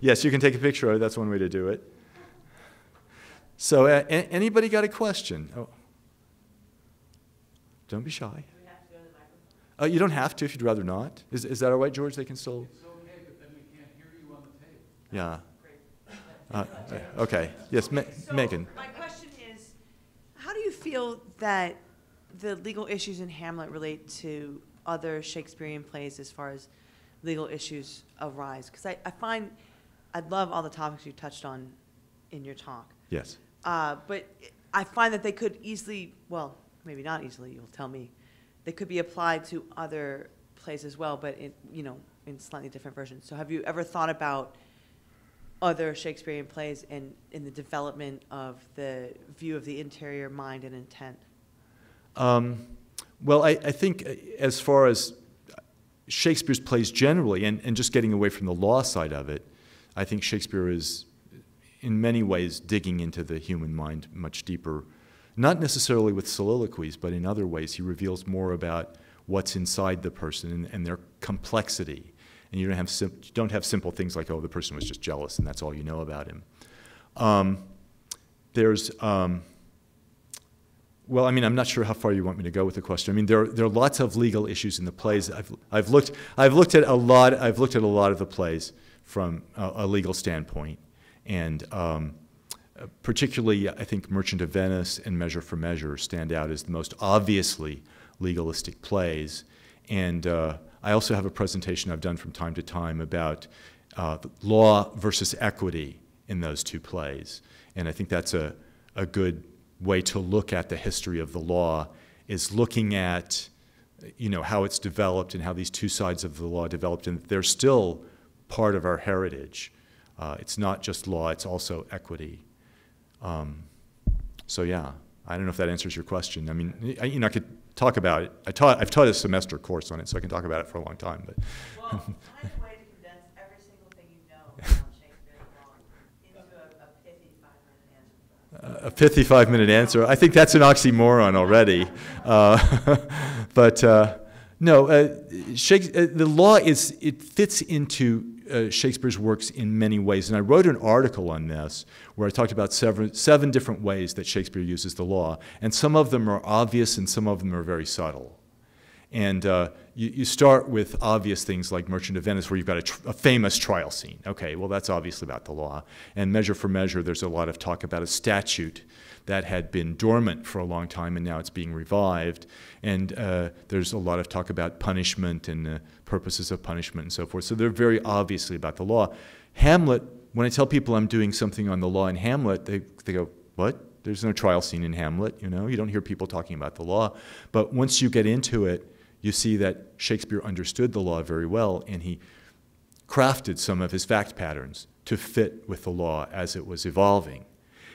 Speaker 1: yes, you can take a picture of it. That's one way to do it. So, uh, anybody got a question? Oh. Don't be shy. Uh, you don't have to if you'd rather not. Is, is that all right, George? They can still.
Speaker 2: It's okay, but then we can't hear you on the tape.
Speaker 1: Yeah. Uh, okay. Yes, Ma-
Speaker 3: so
Speaker 1: Megan.
Speaker 3: My question is, how do you feel that the legal issues in Hamlet relate to other Shakespearean plays as far as legal issues arise? Because I, I find, I love all the topics you touched on in your talk.
Speaker 1: Yes.
Speaker 3: Uh, but I find that they could easily, well, maybe not easily, you'll tell me, they could be applied to other plays as well, but in, you know, in slightly different versions. So have you ever thought about other Shakespearean plays and in the development of the view of the interior mind and intent?
Speaker 1: Um, well, I, I, think uh, as far as Shakespeare's plays generally, and, and just getting away from the law side of it, I think Shakespeare is in many ways digging into the human mind much deeper not necessarily with soliloquies, but in other ways. He reveals more about what's inside the person and, and their complexity. And you don't, have sim- you don't have simple things like, oh, the person was just jealous and that's all you know about him. Um, there's, um, well, I mean, I'm not sure how far you want me to go with the question. I mean, there, there are lots of legal issues in the plays. I've, I've, looked, I've, looked at a lot, I've looked at a lot of the plays from a, a legal standpoint. And um, particularly, I think Merchant of Venice and Measure for Measure stand out as the most obviously legalistic plays. And uh, I also have a presentation I've done from time to time about uh, law versus equity in those two plays. And I think that's a, a good way to look at the history of the law is looking at you know how it's developed and how these two sides of the law developed and they're still part of our heritage. Uh, it's not just law it's also equity. Um, so yeah i don't know if that answers your question i mean I, you know i could talk about it i taught i've taught a semester course on it so i can talk about it for a long time but
Speaker 3: Well, find a way to condense every single thing you know about Shakespeare and law into a, a pithy five-minute answer. for us.
Speaker 1: a 55 minute answer. I think that's an oxymoron already. Uh, but uh, no, uh, uh, the law is, it fits into uh, Shakespeare's works in many ways. And I wrote an article on this where I talked about seven, seven different ways that Shakespeare uses the law. And some of them are obvious and some of them are very subtle. And uh, you, you start with obvious things like Merchant of Venice, where you've got a, a famous trial scene. Okay, well, that's obviously about the law. And Measure for Measure, there's a lot of talk about a statute that had been dormant for a long time and now it's being revived. And uh, there's a lot of talk about punishment and the purposes of punishment and so forth. So they're very obviously about the law. Hamlet, when I tell people I'm doing something on the law in Hamlet, they, they go, What? There's no trial scene in Hamlet, you know? You don't hear people talking about the law. But once you get into it, you see that Shakespeare understood the law very well and he crafted some of his fact patterns to fit with the law as it was evolving.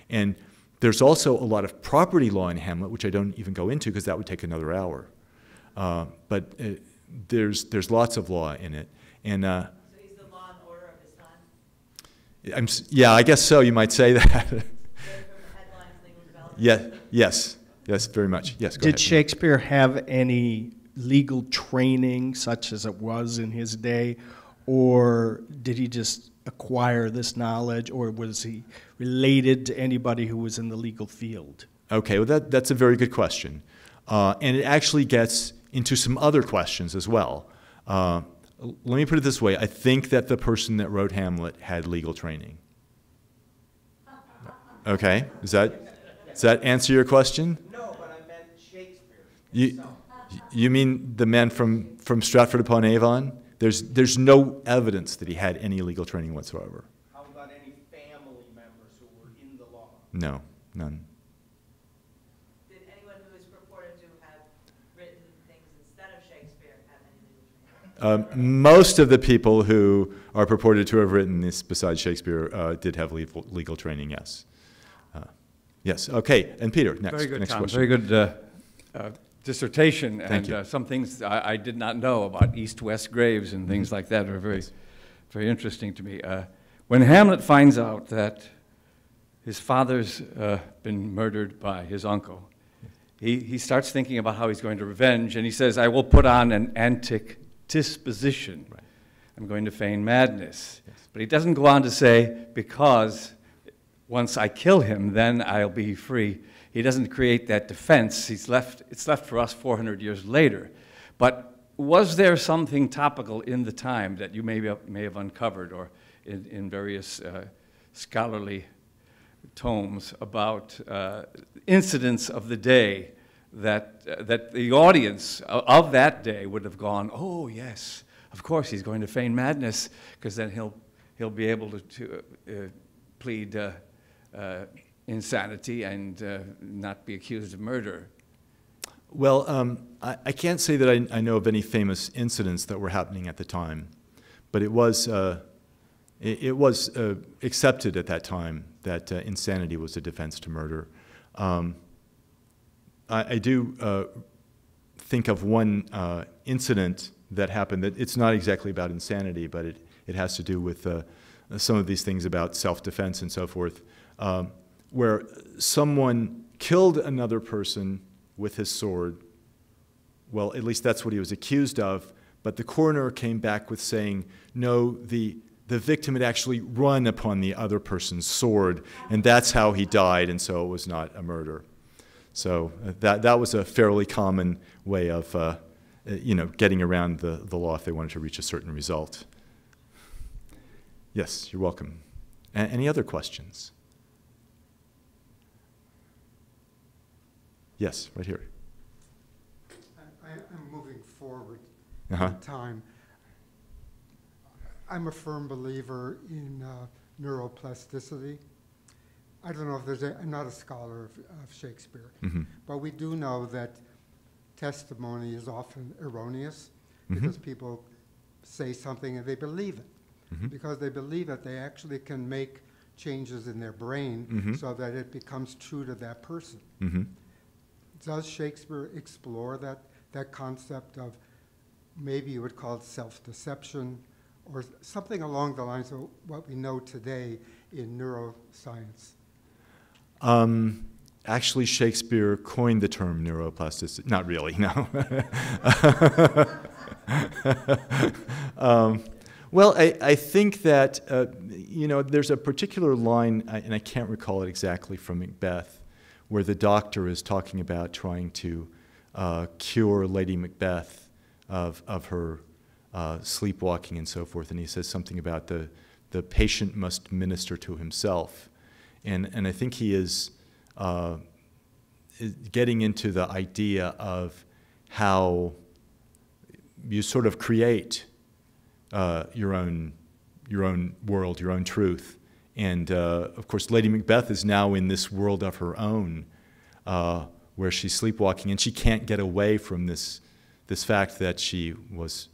Speaker 1: And there's also a lot of property law in Hamlet, which I don't even go into because that would take another hour. Uh, but uh, there's, there's lots of law in it. And uh,
Speaker 3: So he's the law and order of his time?
Speaker 1: I'm, yeah, I guess so, you might say that.
Speaker 3: Straight from the headlines, legal development?
Speaker 1: yeah, yes, yes, very much. Yes, go
Speaker 4: Did
Speaker 1: ahead.
Speaker 4: Shakespeare have any legal training, such as it was in his day, or did he just acquire this knowledge, or was he related to anybody who was in the legal field?
Speaker 1: Okay, well, that, that's a very good question. Uh, and it actually gets into some other questions as well. Uh, let me put it this way I think that the person that wrote Hamlet had legal training. Okay, does that, does that answer your question?
Speaker 4: No, but I meant Shakespeare.
Speaker 1: You, you mean the man from, from Stratford upon Avon? There's, there's no evidence that he had any legal training whatsoever.
Speaker 4: How about any family members who were in the law?
Speaker 1: No, none.
Speaker 3: Did anyone who is purported to have written things instead of Shakespeare have any legal training?
Speaker 1: Um, most of the people who are purported to have written this besides Shakespeare uh, did have legal, legal training, yes. Uh, yes, okay, and Peter, next.
Speaker 2: Very good,
Speaker 1: next
Speaker 2: Tom.
Speaker 1: question.
Speaker 2: Very good uh, uh, dissertation.
Speaker 1: Thank
Speaker 2: and
Speaker 1: you.
Speaker 2: uh, some things I, I did not know about east-west graves and things like that are very, very interesting to me. Uh, when Hamlet finds out that his father's uh, been murdered by his uncle, he, he starts thinking about how he's going to revenge, and he says, I will put on an antic disposition.
Speaker 1: Right.
Speaker 2: I'm going to feign madness. But he doesn't go on to say, because once I kill him, then I'll be free. He doesn't create that defense. He's left, it's left for us 400 years later. But was there something topical in the time that you may, be, may have uncovered or in, in various uh, scholarly tomes about uh, incidents of the day that, uh, that the audience of that day would have gone, oh, yes, of course he's going to feign madness, because then he'll, he'll be able to, to uh, plead uh, uh, insanity and uh, not be accused of murder.
Speaker 1: Well, um, I, I can't say that I, I know of any famous incidents that were happening at the time, but it was, it, it was accepted at that time that insanity was a defense to murder. Um, I, I do uh, think of one uh, incident that happened that it's not exactly about insanity, but it, it has to do with uh, some of these things about self defense and so forth, um, where someone killed another person with his sword. Well, at least that's what he was accused of, but the coroner came back with saying, no, the, the victim had actually run upon the other person's sword, and that's how he died, and so it was not a murder. So uh, that, that was a fairly common way of uh, you know, getting around the, the law if they wanted to reach a certain result. Yes, you're welcome. A any other questions? Yes, right here.
Speaker 5: I, am moving forward
Speaker 1: uh -huh.
Speaker 5: in uh-huh. time. I'm a firm believer in uh, neuroplasticity. I don't know if there's a, I'm not a scholar of, of Shakespeare,
Speaker 1: Mhm.
Speaker 5: but we do know that testimony is often erroneous
Speaker 1: Mhm.
Speaker 5: because people say something and they believe it.
Speaker 1: Mhm.
Speaker 5: Because they believe it, they actually can make changes in their brain
Speaker 1: Mhm.
Speaker 5: so that it becomes true to that person.
Speaker 1: hmm
Speaker 5: Does Shakespeare explore that, that concept of maybe you would call it self-deception or something along the lines of what we know today in neuroscience?
Speaker 1: Um, actually, Shakespeare coined the term neuroplasticity. Not really, no. um, well, I, I think that, uh, you know, there's a particular line, and I can't recall it exactly from Macbeth, where the doctor is talking about trying to uh, cure Lady Macbeth of, of her uh, sleepwalking and so forth. And he says something about the, the patient must minister to himself. And, and I think he is, uh, getting into the idea of how you sort of create uh, your own your own world, your own truth. And uh, of course, Lady Macbeth is now in this world of her own, uh, where she's sleepwalking, and she can't get away from this this fact that she was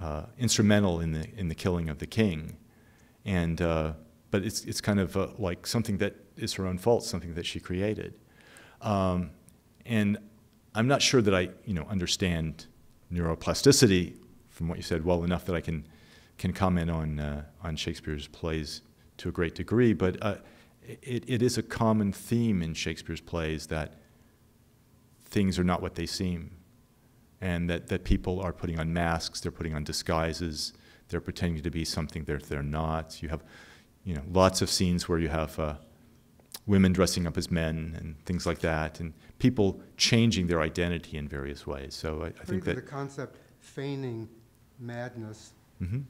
Speaker 1: uh, instrumental in the in the killing of the king. And uh, but it's it's kind of uh, like something that is her own fault, something that she created. Um, and I'm not sure that I you know understand neuroplasticity from what you said well enough that I can can comment on uh, on Shakespeare's plays to a great degree, but uh, it, it is a common theme in Shakespeare's plays that things are not what they seem, and that, that people are putting on masks, they're putting on disguises, they're pretending to be something that they're not. You have, you know, lots of scenes where you have uh, women dressing up as men and things like that, and people changing their identity in various ways. So I, I think that.
Speaker 5: the concept feigning madness
Speaker 1: Mhm.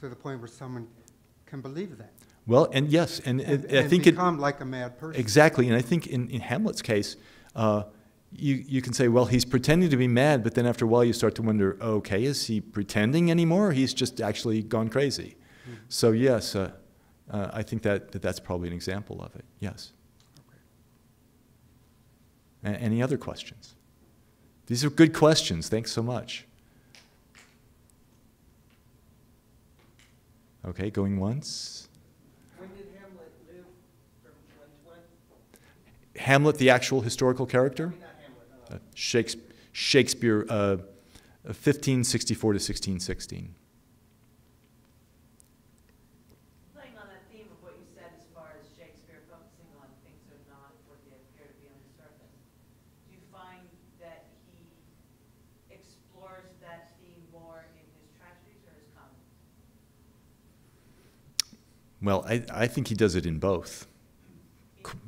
Speaker 5: to the point where someone can believe that.
Speaker 1: Well, and yes, and,
Speaker 5: And,
Speaker 1: it, I
Speaker 5: and
Speaker 1: think it
Speaker 5: become like a mad person.
Speaker 1: exactly, and I think in, in Hamlet's case, uh, you you can say, well, he's pretending to be mad, but then after a while, you start to wonder, okay, is he pretending anymore? Or he's just actually gone crazy.
Speaker 5: Mhm.
Speaker 1: So yes, uh, uh, I think that, that that's probably an example of it. Yes. A- any other questions? These are good questions. Thanks so much. Okay, going once.
Speaker 6: When did Hamlet live from to?
Speaker 1: Hamlet, the actual historical character?
Speaker 6: I mean, not Hamlet, uh,
Speaker 1: Uh, Shakespeare, uh, 1564 to 1616.
Speaker 3: Playing on that theme of what you said as far as Shakespeare focusing on things are not what they appear to be on the surface, do you find that he explores that theme more in his tragedies or his comedies?
Speaker 1: Well, I, I think he does it in both.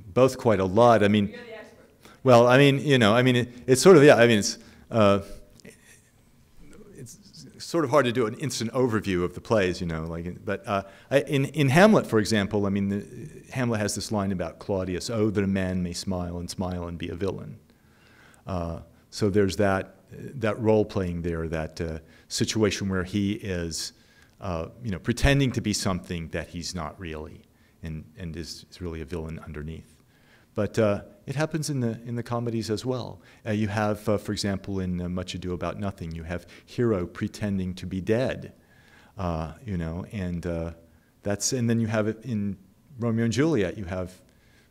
Speaker 1: Both quite a lot. I mean, well, I mean, you know, I mean, it, it's sort of, yeah, I mean, it's, uh, it's sort of hard to do an instant overview of the plays, you know, like, but uh, in, in Hamlet, for example, I mean, the, Hamlet has this line about Claudius, oh, that a man may smile and smile and be a villain. Uh, so there's that, that role playing there, that uh, situation where he is, uh, you know, pretending to be something that he's not really, and, and is, is really a villain underneath. But uh, it happens in the, in the comedies as well. Uh, you have, uh, for example, in uh, Much Ado About Nothing, you have hero pretending to be dead, uh, you know, and uh, that's, and then you have it in Romeo and Juliet, you have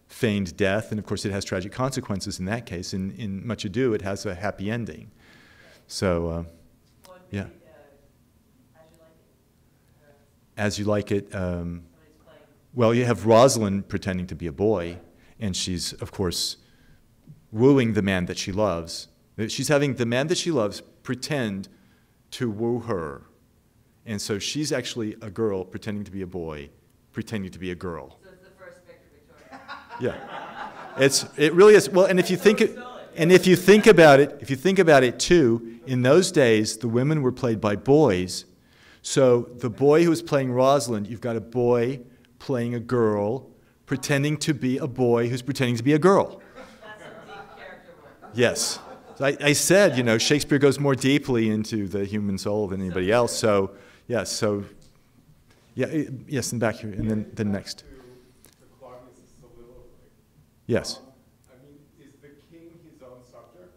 Speaker 1: feigned death, and of course it has tragic consequences in that case. In, in Much Ado, it has a happy ending. So, uh, Yeah.
Speaker 3: maybe, uh, as you like it, or
Speaker 1: as you like it, um. Well, you have Rosalind pretending to be a boy, and she's, of course, wooing the man that she loves. She's having the man that she loves pretend to woo her. And so she's actually a girl pretending to be a boy, pretending to be a girl.
Speaker 3: So it's the first Victor Victoria.
Speaker 1: Yeah. It's, it really is. Well, and if you think, it- and if you think about it, if you think about it too, in those days, the women were played by boys. So the boy who is playing Rosalind, you've got a boy playing a girl, pretending to be a boy who's pretending to be a girl.
Speaker 3: That's some deep character.
Speaker 1: Yes. So I, I said, you know, Shakespeare goes more deeply into the human soul than anybody else. So, yes, so, yeah, eh, yes, and back here, and then the next.
Speaker 7: To, to Claudius' soliloquy.
Speaker 1: Yes.
Speaker 7: I mean, is the king his own subject?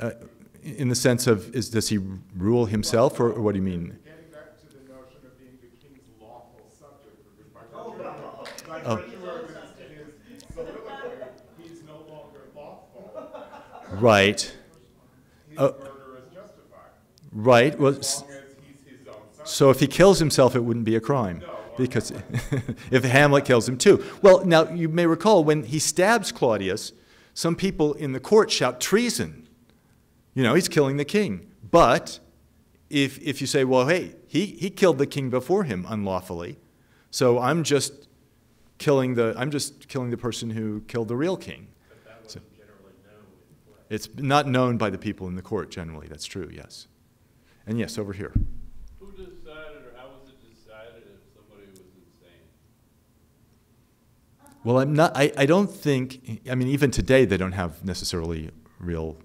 Speaker 1: Uh, in the sense of, is, does he rule himself, or, or what do you mean?
Speaker 7: Getting back to the notion of being the king's lawful subject, because by virtue of, by
Speaker 1: Oh.
Speaker 7: virtue of his, his soliloquy, he's no longer lawful.
Speaker 1: Right,
Speaker 7: His
Speaker 1: Oh.
Speaker 7: murder is justified,
Speaker 1: right. Well,
Speaker 7: as
Speaker 1: s-
Speaker 7: long as he's his own subject.
Speaker 1: so if he kills himself, it wouldn't be a crime. Because if Hamlet kills him too. Well, now, you may recall when he stabs Claudius, some people in the court shout treason. You know, he's killing the king. But if, if you say, well, hey, he, he killed the king before him unlawfully, so I'm just killing the, I'm just killing the person who killed the real king. So- generally, It's not known by the people in the court generally, that's true, yes. And yes, over here.
Speaker 8: Who decided, or how was it decided if somebody was insane?
Speaker 1: Well, I'm not, I, I don't think, I mean, even today, they don't have necessarily real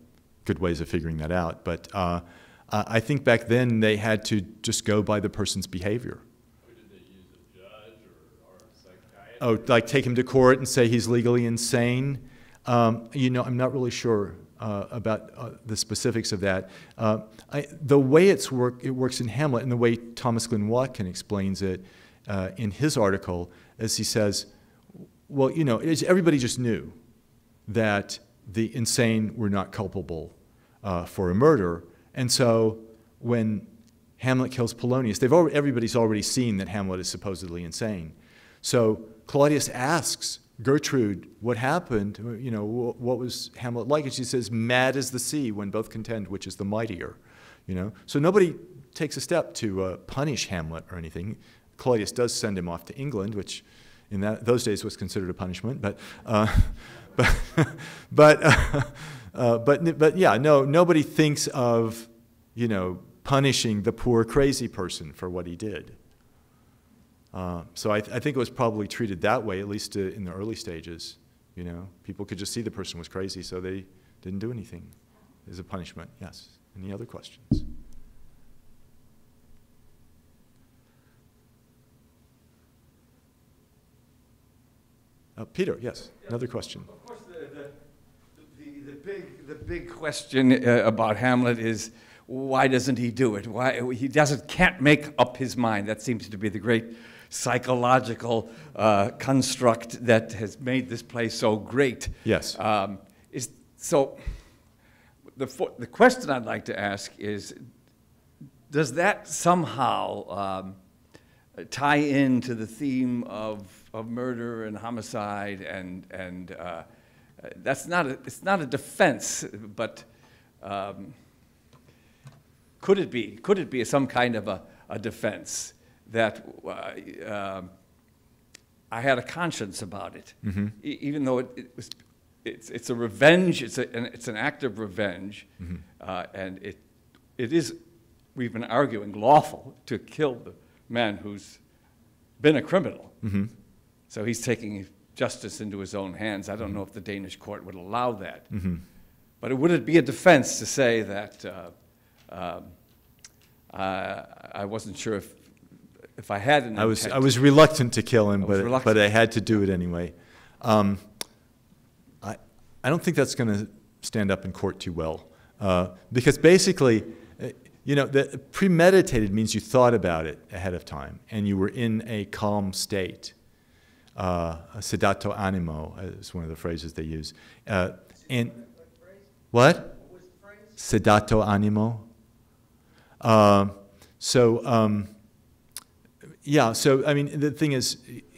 Speaker 1: good ways of figuring that out. But uh, I think back then they had to just go by the person's behavior.
Speaker 8: Or?
Speaker 1: Oh, like take him to court and say he's legally insane? Um, you know, I'm not really sure uh, about uh, the specifics of that. Uh, I, the way it's work, it works in Hamlet, and the way Thomas Glyn Watkin explains it uh, in his article, is he says, well, you know, everybody just knew that the insane were not culpable uh, for a murder, and so when Hamlet kills Polonius, they've already, everybody's already seen that Hamlet is supposedly insane. So Claudius asks Gertrude what happened, you know, wh- what was Hamlet like? And she says, mad as the sea when both contend which is the mightier, you know. So nobody takes a step to uh, punish Hamlet or anything. Claudius does send him off to England, which in that, those days was considered a punishment, but, uh, but, but, uh, uh, but, but yeah, no, nobody thinks of, you know, punishing the poor crazy person for what he did. Uh, so I, th- I think it was probably treated that way, at least uh, in the early stages. You know, people could just see the person was crazy, so they didn't do anything as a punishment. Yes. Any other questions? Uh, Peter, yes. Another question.
Speaker 2: Of course, the, the, the, the big, the big question uh, about Hamlet is why doesn't he do it? Why he doesn't can't make up his mind. That seems to be the great psychological uh, construct that has made this play so great.
Speaker 1: Yes.
Speaker 2: Um, is so. The the question I'd like to ask is, does that somehow um, tie into the theme of, of murder and homicide and and uh, uh, that's not a, it's not a defense, but um, could it be could it be some kind of a, a defense that uh, um I had a conscience about it, E- even though it, it was it's it's a revenge it's a, an, it's an act of revenge, uh, and it it is we've been arguing lawful to kill the man who's been a criminal. So he's taking justice into his own hands. I don't know if the Danish court would allow that. But it, would it be a defense to say that uh, um, uh, I wasn't sure if, if I had an
Speaker 1: I was. I was reluctant to kill him,
Speaker 2: I
Speaker 1: but, but I had to do it anyway. Um, I, I don't think that's going to stand up in court too well. Uh, because basically, uh, you know, the premeditated means you thought about it ahead of time and you were in a calm state. Uh, sedato animo is one of the phrases they use. Uh, and what? Sedato animo. Um, so, um, yeah, so I mean, the thing is,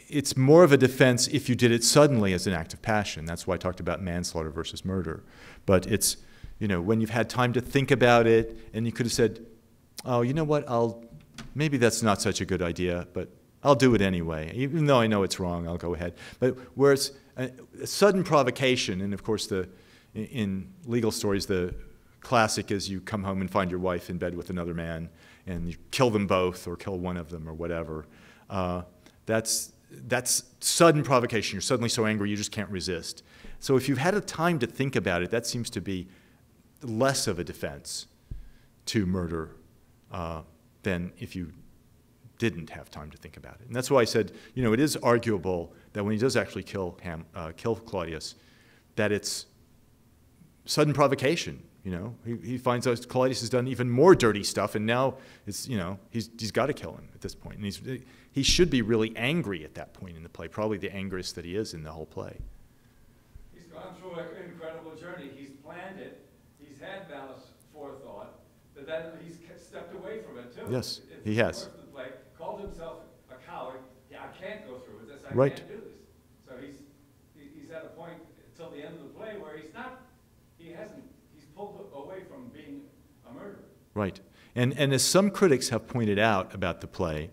Speaker 1: it's more of a defense if you did it suddenly as an act of passion. That's why I talked about manslaughter versus murder. But it's, you know, when you've had time to think about it and you could have said, oh, you know what, I'll, maybe that's not such a good idea, but I'll do it anyway. Even though I know it's wrong, I'll go ahead. But where it's a, a sudden provocation, and of course, the, in, in legal stories, the classic is you come home and find your wife in bed with another man and you kill them both or kill one of them or whatever. Uh, that's, that's sudden provocation. You're suddenly so angry you just can't resist. So if you've had a time to think about it, that seems to be less of a defense to murder uh, than if you didn't have time to think about it. And that's why I said, you know, it is arguable that when he does actually kill, Ham, uh, kill Claudius, that it's sudden provocation. You know, he, he finds out Claudius has done even more dirty stuff, and now it's you know he's he's got to kill him at this point, and he's he should be really angry at that point in the play, probably the angriest that he is in the whole play.
Speaker 2: He's gone through an incredible journey. He's planned it. He's had malice forethought, but then he's stepped away from it too.
Speaker 1: Yes,
Speaker 2: It's
Speaker 1: he has.
Speaker 2: first of the play, called himself a coward. Yeah, I can't go through with this. I
Speaker 1: Right.
Speaker 2: can't do this. So he's he's at a point until the end of the play where he's not. He hasn't. He's pulled away from being a murderer.
Speaker 1: Right. And, and as some critics have pointed out about the play,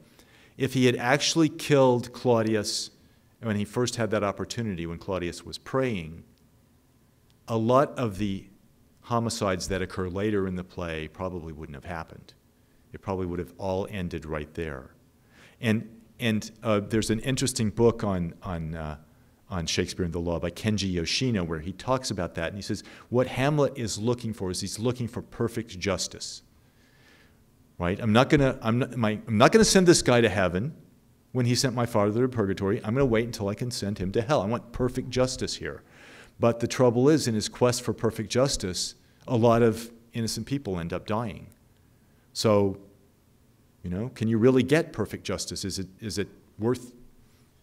Speaker 1: if he had actually killed Claudius when he first had that opportunity, when Claudius was praying, a lot of the homicides that occur later in the play probably wouldn't have happened. It probably would have all ended right there. And, and uh, there's an interesting book on, on, uh, on Shakespeare and the Law by Kenji Yoshino where he talks about that. And he says what Hamlet is looking for is he's looking for perfect justice. Right? I'm not gonna I'm not, my, I'm not gonna send this guy to heaven when he sent my father to purgatory. I'm gonna wait until I can send him to hell. I want perfect justice here. But the trouble is, in his quest for perfect justice, a lot of innocent people end up dying. So, you know, can you really get perfect justice? Is it is it worth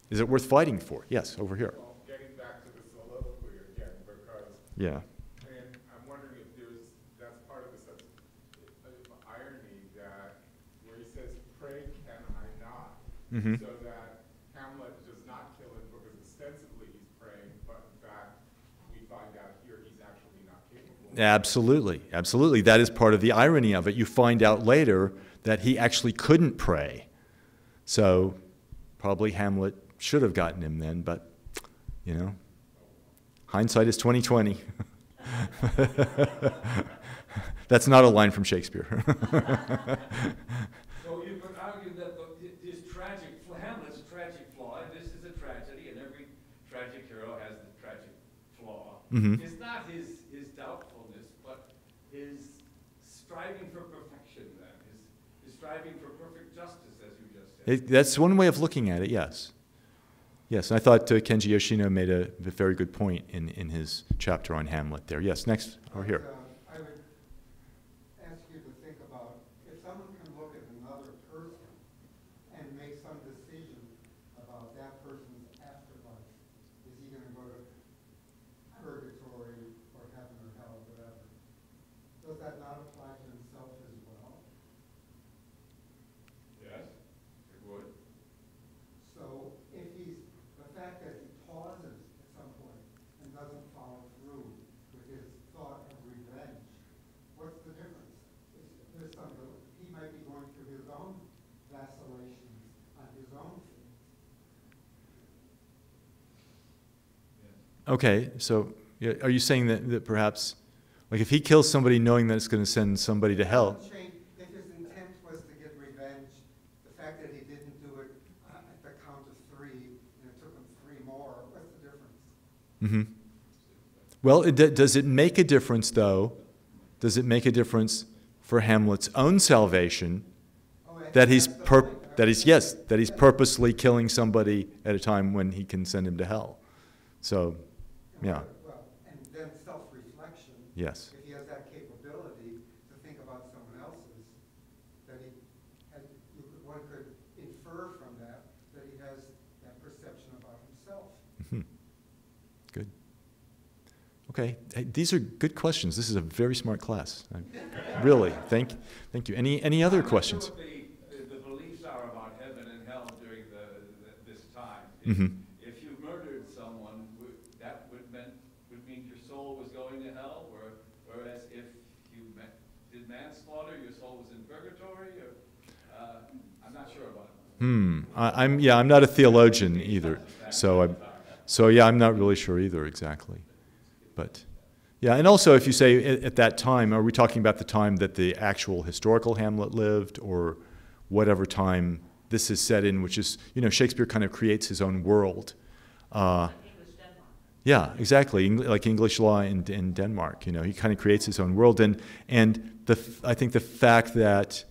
Speaker 1: is it worth fighting for? Yes, over here.
Speaker 7: Well, getting back to the soliloquy again, because,
Speaker 1: Yeah.
Speaker 7: and I'm wondering if there's, that's part of the sense of irony that, where he says, pray can I not?
Speaker 1: Mhm.
Speaker 7: So that Hamlet does not kill him because ostensibly he's praying, but in fact, we find out here he's actually not capable.
Speaker 1: Absolutely, absolutely. That is part of the irony of it. You find out later that he actually couldn't pray. So probably Hamlet should have gotten him then, but you know, hindsight is 2020. That's not a line from Shakespeare.
Speaker 2: So you could argue that the, his tragic, Hamlet's tragic flaw, and this is a tragedy, and every tragic hero has the tragic flaw,
Speaker 1: Mm
Speaker 2: -hmm not his, his doubtfulness, but his striving for perfection then, his, his striving for perfect justice, as you just said.
Speaker 1: It- that's one way of looking at it, yes. Yes, and I thought uh, Kenji Yoshino made a, a very good point in, in his chapter on Hamlet there. Yes, next, over here.
Speaker 5: But, uh, I would ask you to think about, if someone can look at another person and make some decision about that person's afterlife, is he gonna go to purgatory or heaven or hell, whatever? Does that not apply to himself as well?
Speaker 2: Yes, it would.
Speaker 5: So if he's, the fact that he pauses at some point and doesn't follow through with his thought of revenge, what's the difference? Is- There's some, he might be going through his own vacillations on his own things.
Speaker 1: Okay, so are you saying that, that perhaps, like if he kills somebody knowing that it's going to send somebody to hell?
Speaker 5: If his intent was to get revenge, the fact that he didn't do it uh, at the count of three, and it took him three more, what's the difference?
Speaker 1: Mm-hmm. Well, it, does it make a difference, though? Does it make a difference for Hamlet's own salvation
Speaker 5: Oh,
Speaker 1: that he's pur- that he's yes that he's purposely killing somebody at a time when he can send him to hell? So, yeah,
Speaker 5: Well, and then self-reflection.
Speaker 1: yes,
Speaker 5: If he has that capability to think about someone else's, that he, had- you could, one could infer from that, that he has that perception about himself.
Speaker 1: Mhm. good. Okay, hey, these are good questions. This is a very smart class. I- really, thank thank you. Any any other
Speaker 2: I'm
Speaker 1: questions?
Speaker 2: sure what the, the beliefs are about heaven and hell during the, the, this time.
Speaker 1: Mhm.
Speaker 2: If you murdered someone, would, that would meant, would mean your soul was going to hell, or, whereas if you ma- did manslaughter, your soul was in purgatory, or, uh, I'm not sure about it.
Speaker 1: Hmm. I, I'm yeah. I'm not a theologian either. So I'm so yeah. I'm not really sure either exactly. But yeah, and also if you say at, at that time, are we talking about the time that the actual historical Hamlet lived, or whatever time this is set in, which is you know Shakespeare kind of creates his own world. Uh, Yeah, exactly. Like English law in, in Denmark, you know, he kind of creates his own world. And, and the, I think the fact that,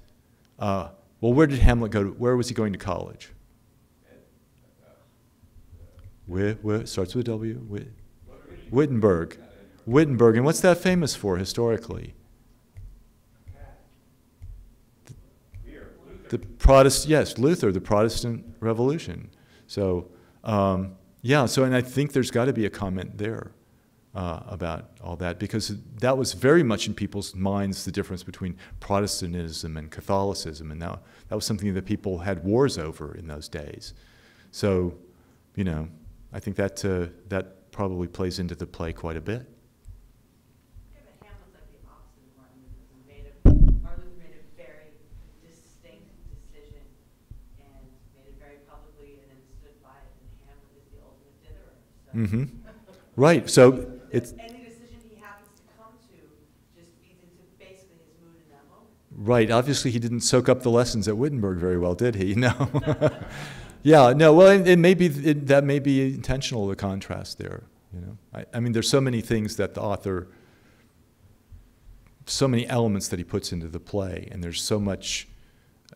Speaker 1: uh, well, where did Hamlet go to? Where was he going to college? Where, where, starts with a W? Wittenberg. Wittenberg. And what's that famous for historically? The Protestant, yes, Luther, the Protestant Revolution. So, um, yeah, so, and I think there's got to be a comment there uh, about all that because that was very much in people's minds the difference between Protestantism and Catholicism, and that, that was something that people had wars over in those days. So, you know, I think that, uh, that probably plays into the play quite a bit.
Speaker 3: Yeah, but Hamlet's like the opposite of Martin Luther. He made a, Martin Luther made a very distinct decision and made it very publicly and then stood by it. And Hamlet is the ultimate ditherer. So
Speaker 1: hmm Right. So it's
Speaker 3: any decision he happens to come to just feeds into basically his mood in that moment.
Speaker 1: Right. Obviously, he didn't soak up the lessons at Wittenberg very well, did he? No. yeah. No. Well, it, it may be it, that may be intentional. The contrast there. You know. I, I mean, there's so many things that the author, so many elements that he puts into the play, and there's so much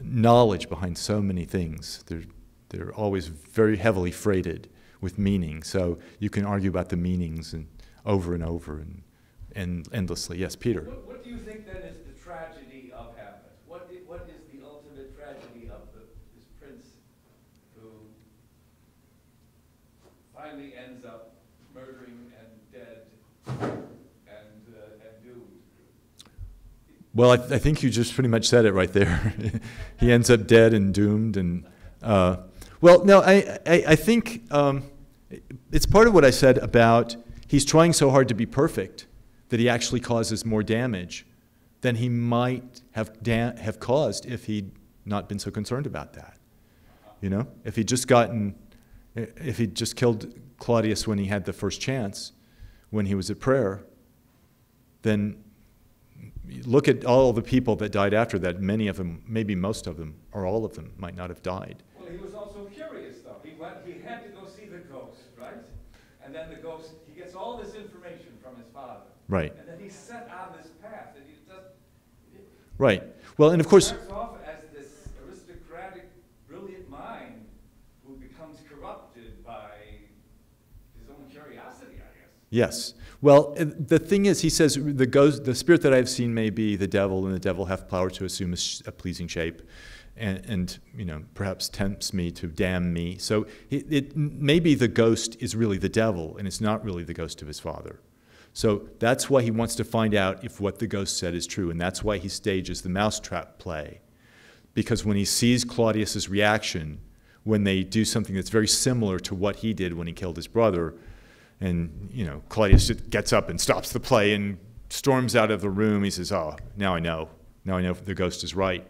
Speaker 1: knowledge behind so many things. They're they're always very heavily freighted with meaning. So you can argue about the meanings and over and over and and endlessly. Yes, Peter.
Speaker 2: What, what do you think then is the tragedy of Hamlet? What what is the ultimate tragedy of the, this prince who finally ends up murdering and dead and, uh, and doomed?
Speaker 1: Well, I, I think you just pretty much said it right there. he ends up dead and doomed, and uh, well, no, I, I, I think um, it's part of what I said about he's trying so hard to be perfect that he actually causes more damage than he might have have caused if he'd not been so concerned about that. You know, if he'd just gotten, if he'd just killed Claudius when he had the first chance, when he was at prayer, then look at all the people that died after that. Many of them, maybe most of them, or all of them, might not have died.
Speaker 2: Well, he was also curious, though. He went, he had to go see the ghost, right? And then the ghost, all this information from his father.
Speaker 1: Right.
Speaker 2: And then he's set on this path, and he just,
Speaker 1: Right. Well, and of course,
Speaker 2: starts off as this aristocratic, brilliant mind who becomes corrupted by his own curiosity, I guess.
Speaker 1: yes. Well, uh, the thing is, he says the ghost, the spirit that I've seen may be the devil, and the devil hath power to assume a, a pleasing shape, and, and you know perhaps tempts me to damn me. So it, it maybe the ghost is really the devil, and it's not really the ghost of his father. So that's why he wants to find out if what the ghost said is true, and that's why he stages the mousetrap play. Because when he sees Claudius's reaction, when they do something that's very similar to what he did when he killed his brother, and you know Claudius gets up and stops the play and storms out of the room. He says, "Oh, now I know. Now I know the ghost is right."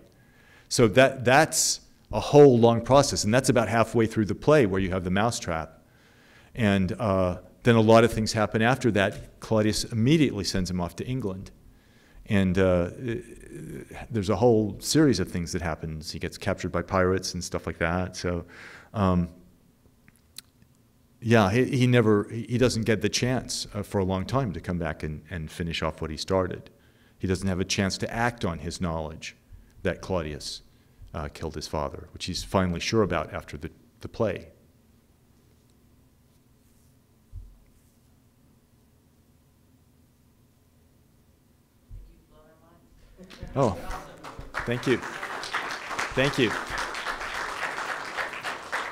Speaker 1: So that that's a whole long process, and that's about halfway through the play where you have the mousetrap, and uh, then a lot of things happen after that. Claudius immediately sends him off to England, and uh, there's a whole series of things that happens. He gets captured by pirates and stuff like that. So. Um, yeah, he, he never, he doesn't get the chance uh, for a long time to come back and, and finish off what he started. He doesn't have a chance to act on his knowledge that Claudius uh, killed his father, which he's finally sure about after the, the play. Oh, thank you. Thank you.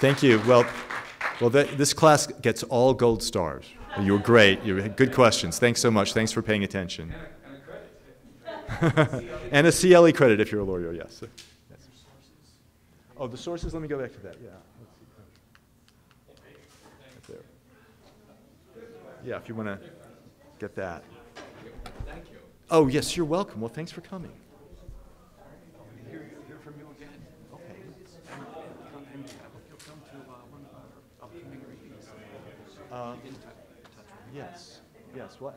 Speaker 1: Thank you. Well, well, th- this class gets all gold stars. You were great. You had good questions. Thanks so much. Thanks for paying attention.
Speaker 2: And a, and a credit.
Speaker 1: and a CLE credit if you're a lawyer, yes. Yes. Oh, the sources, let me go back to that, yeah. There. Yeah, if you want to get that.
Speaker 2: Thank you.
Speaker 1: Oh, yes, you're welcome. Well, thanks for coming.
Speaker 2: Hear, hear from you again.
Speaker 1: Okay.
Speaker 2: And you'll uh, one of our upcoming readings.
Speaker 1: Uh, Yes, yes. Well,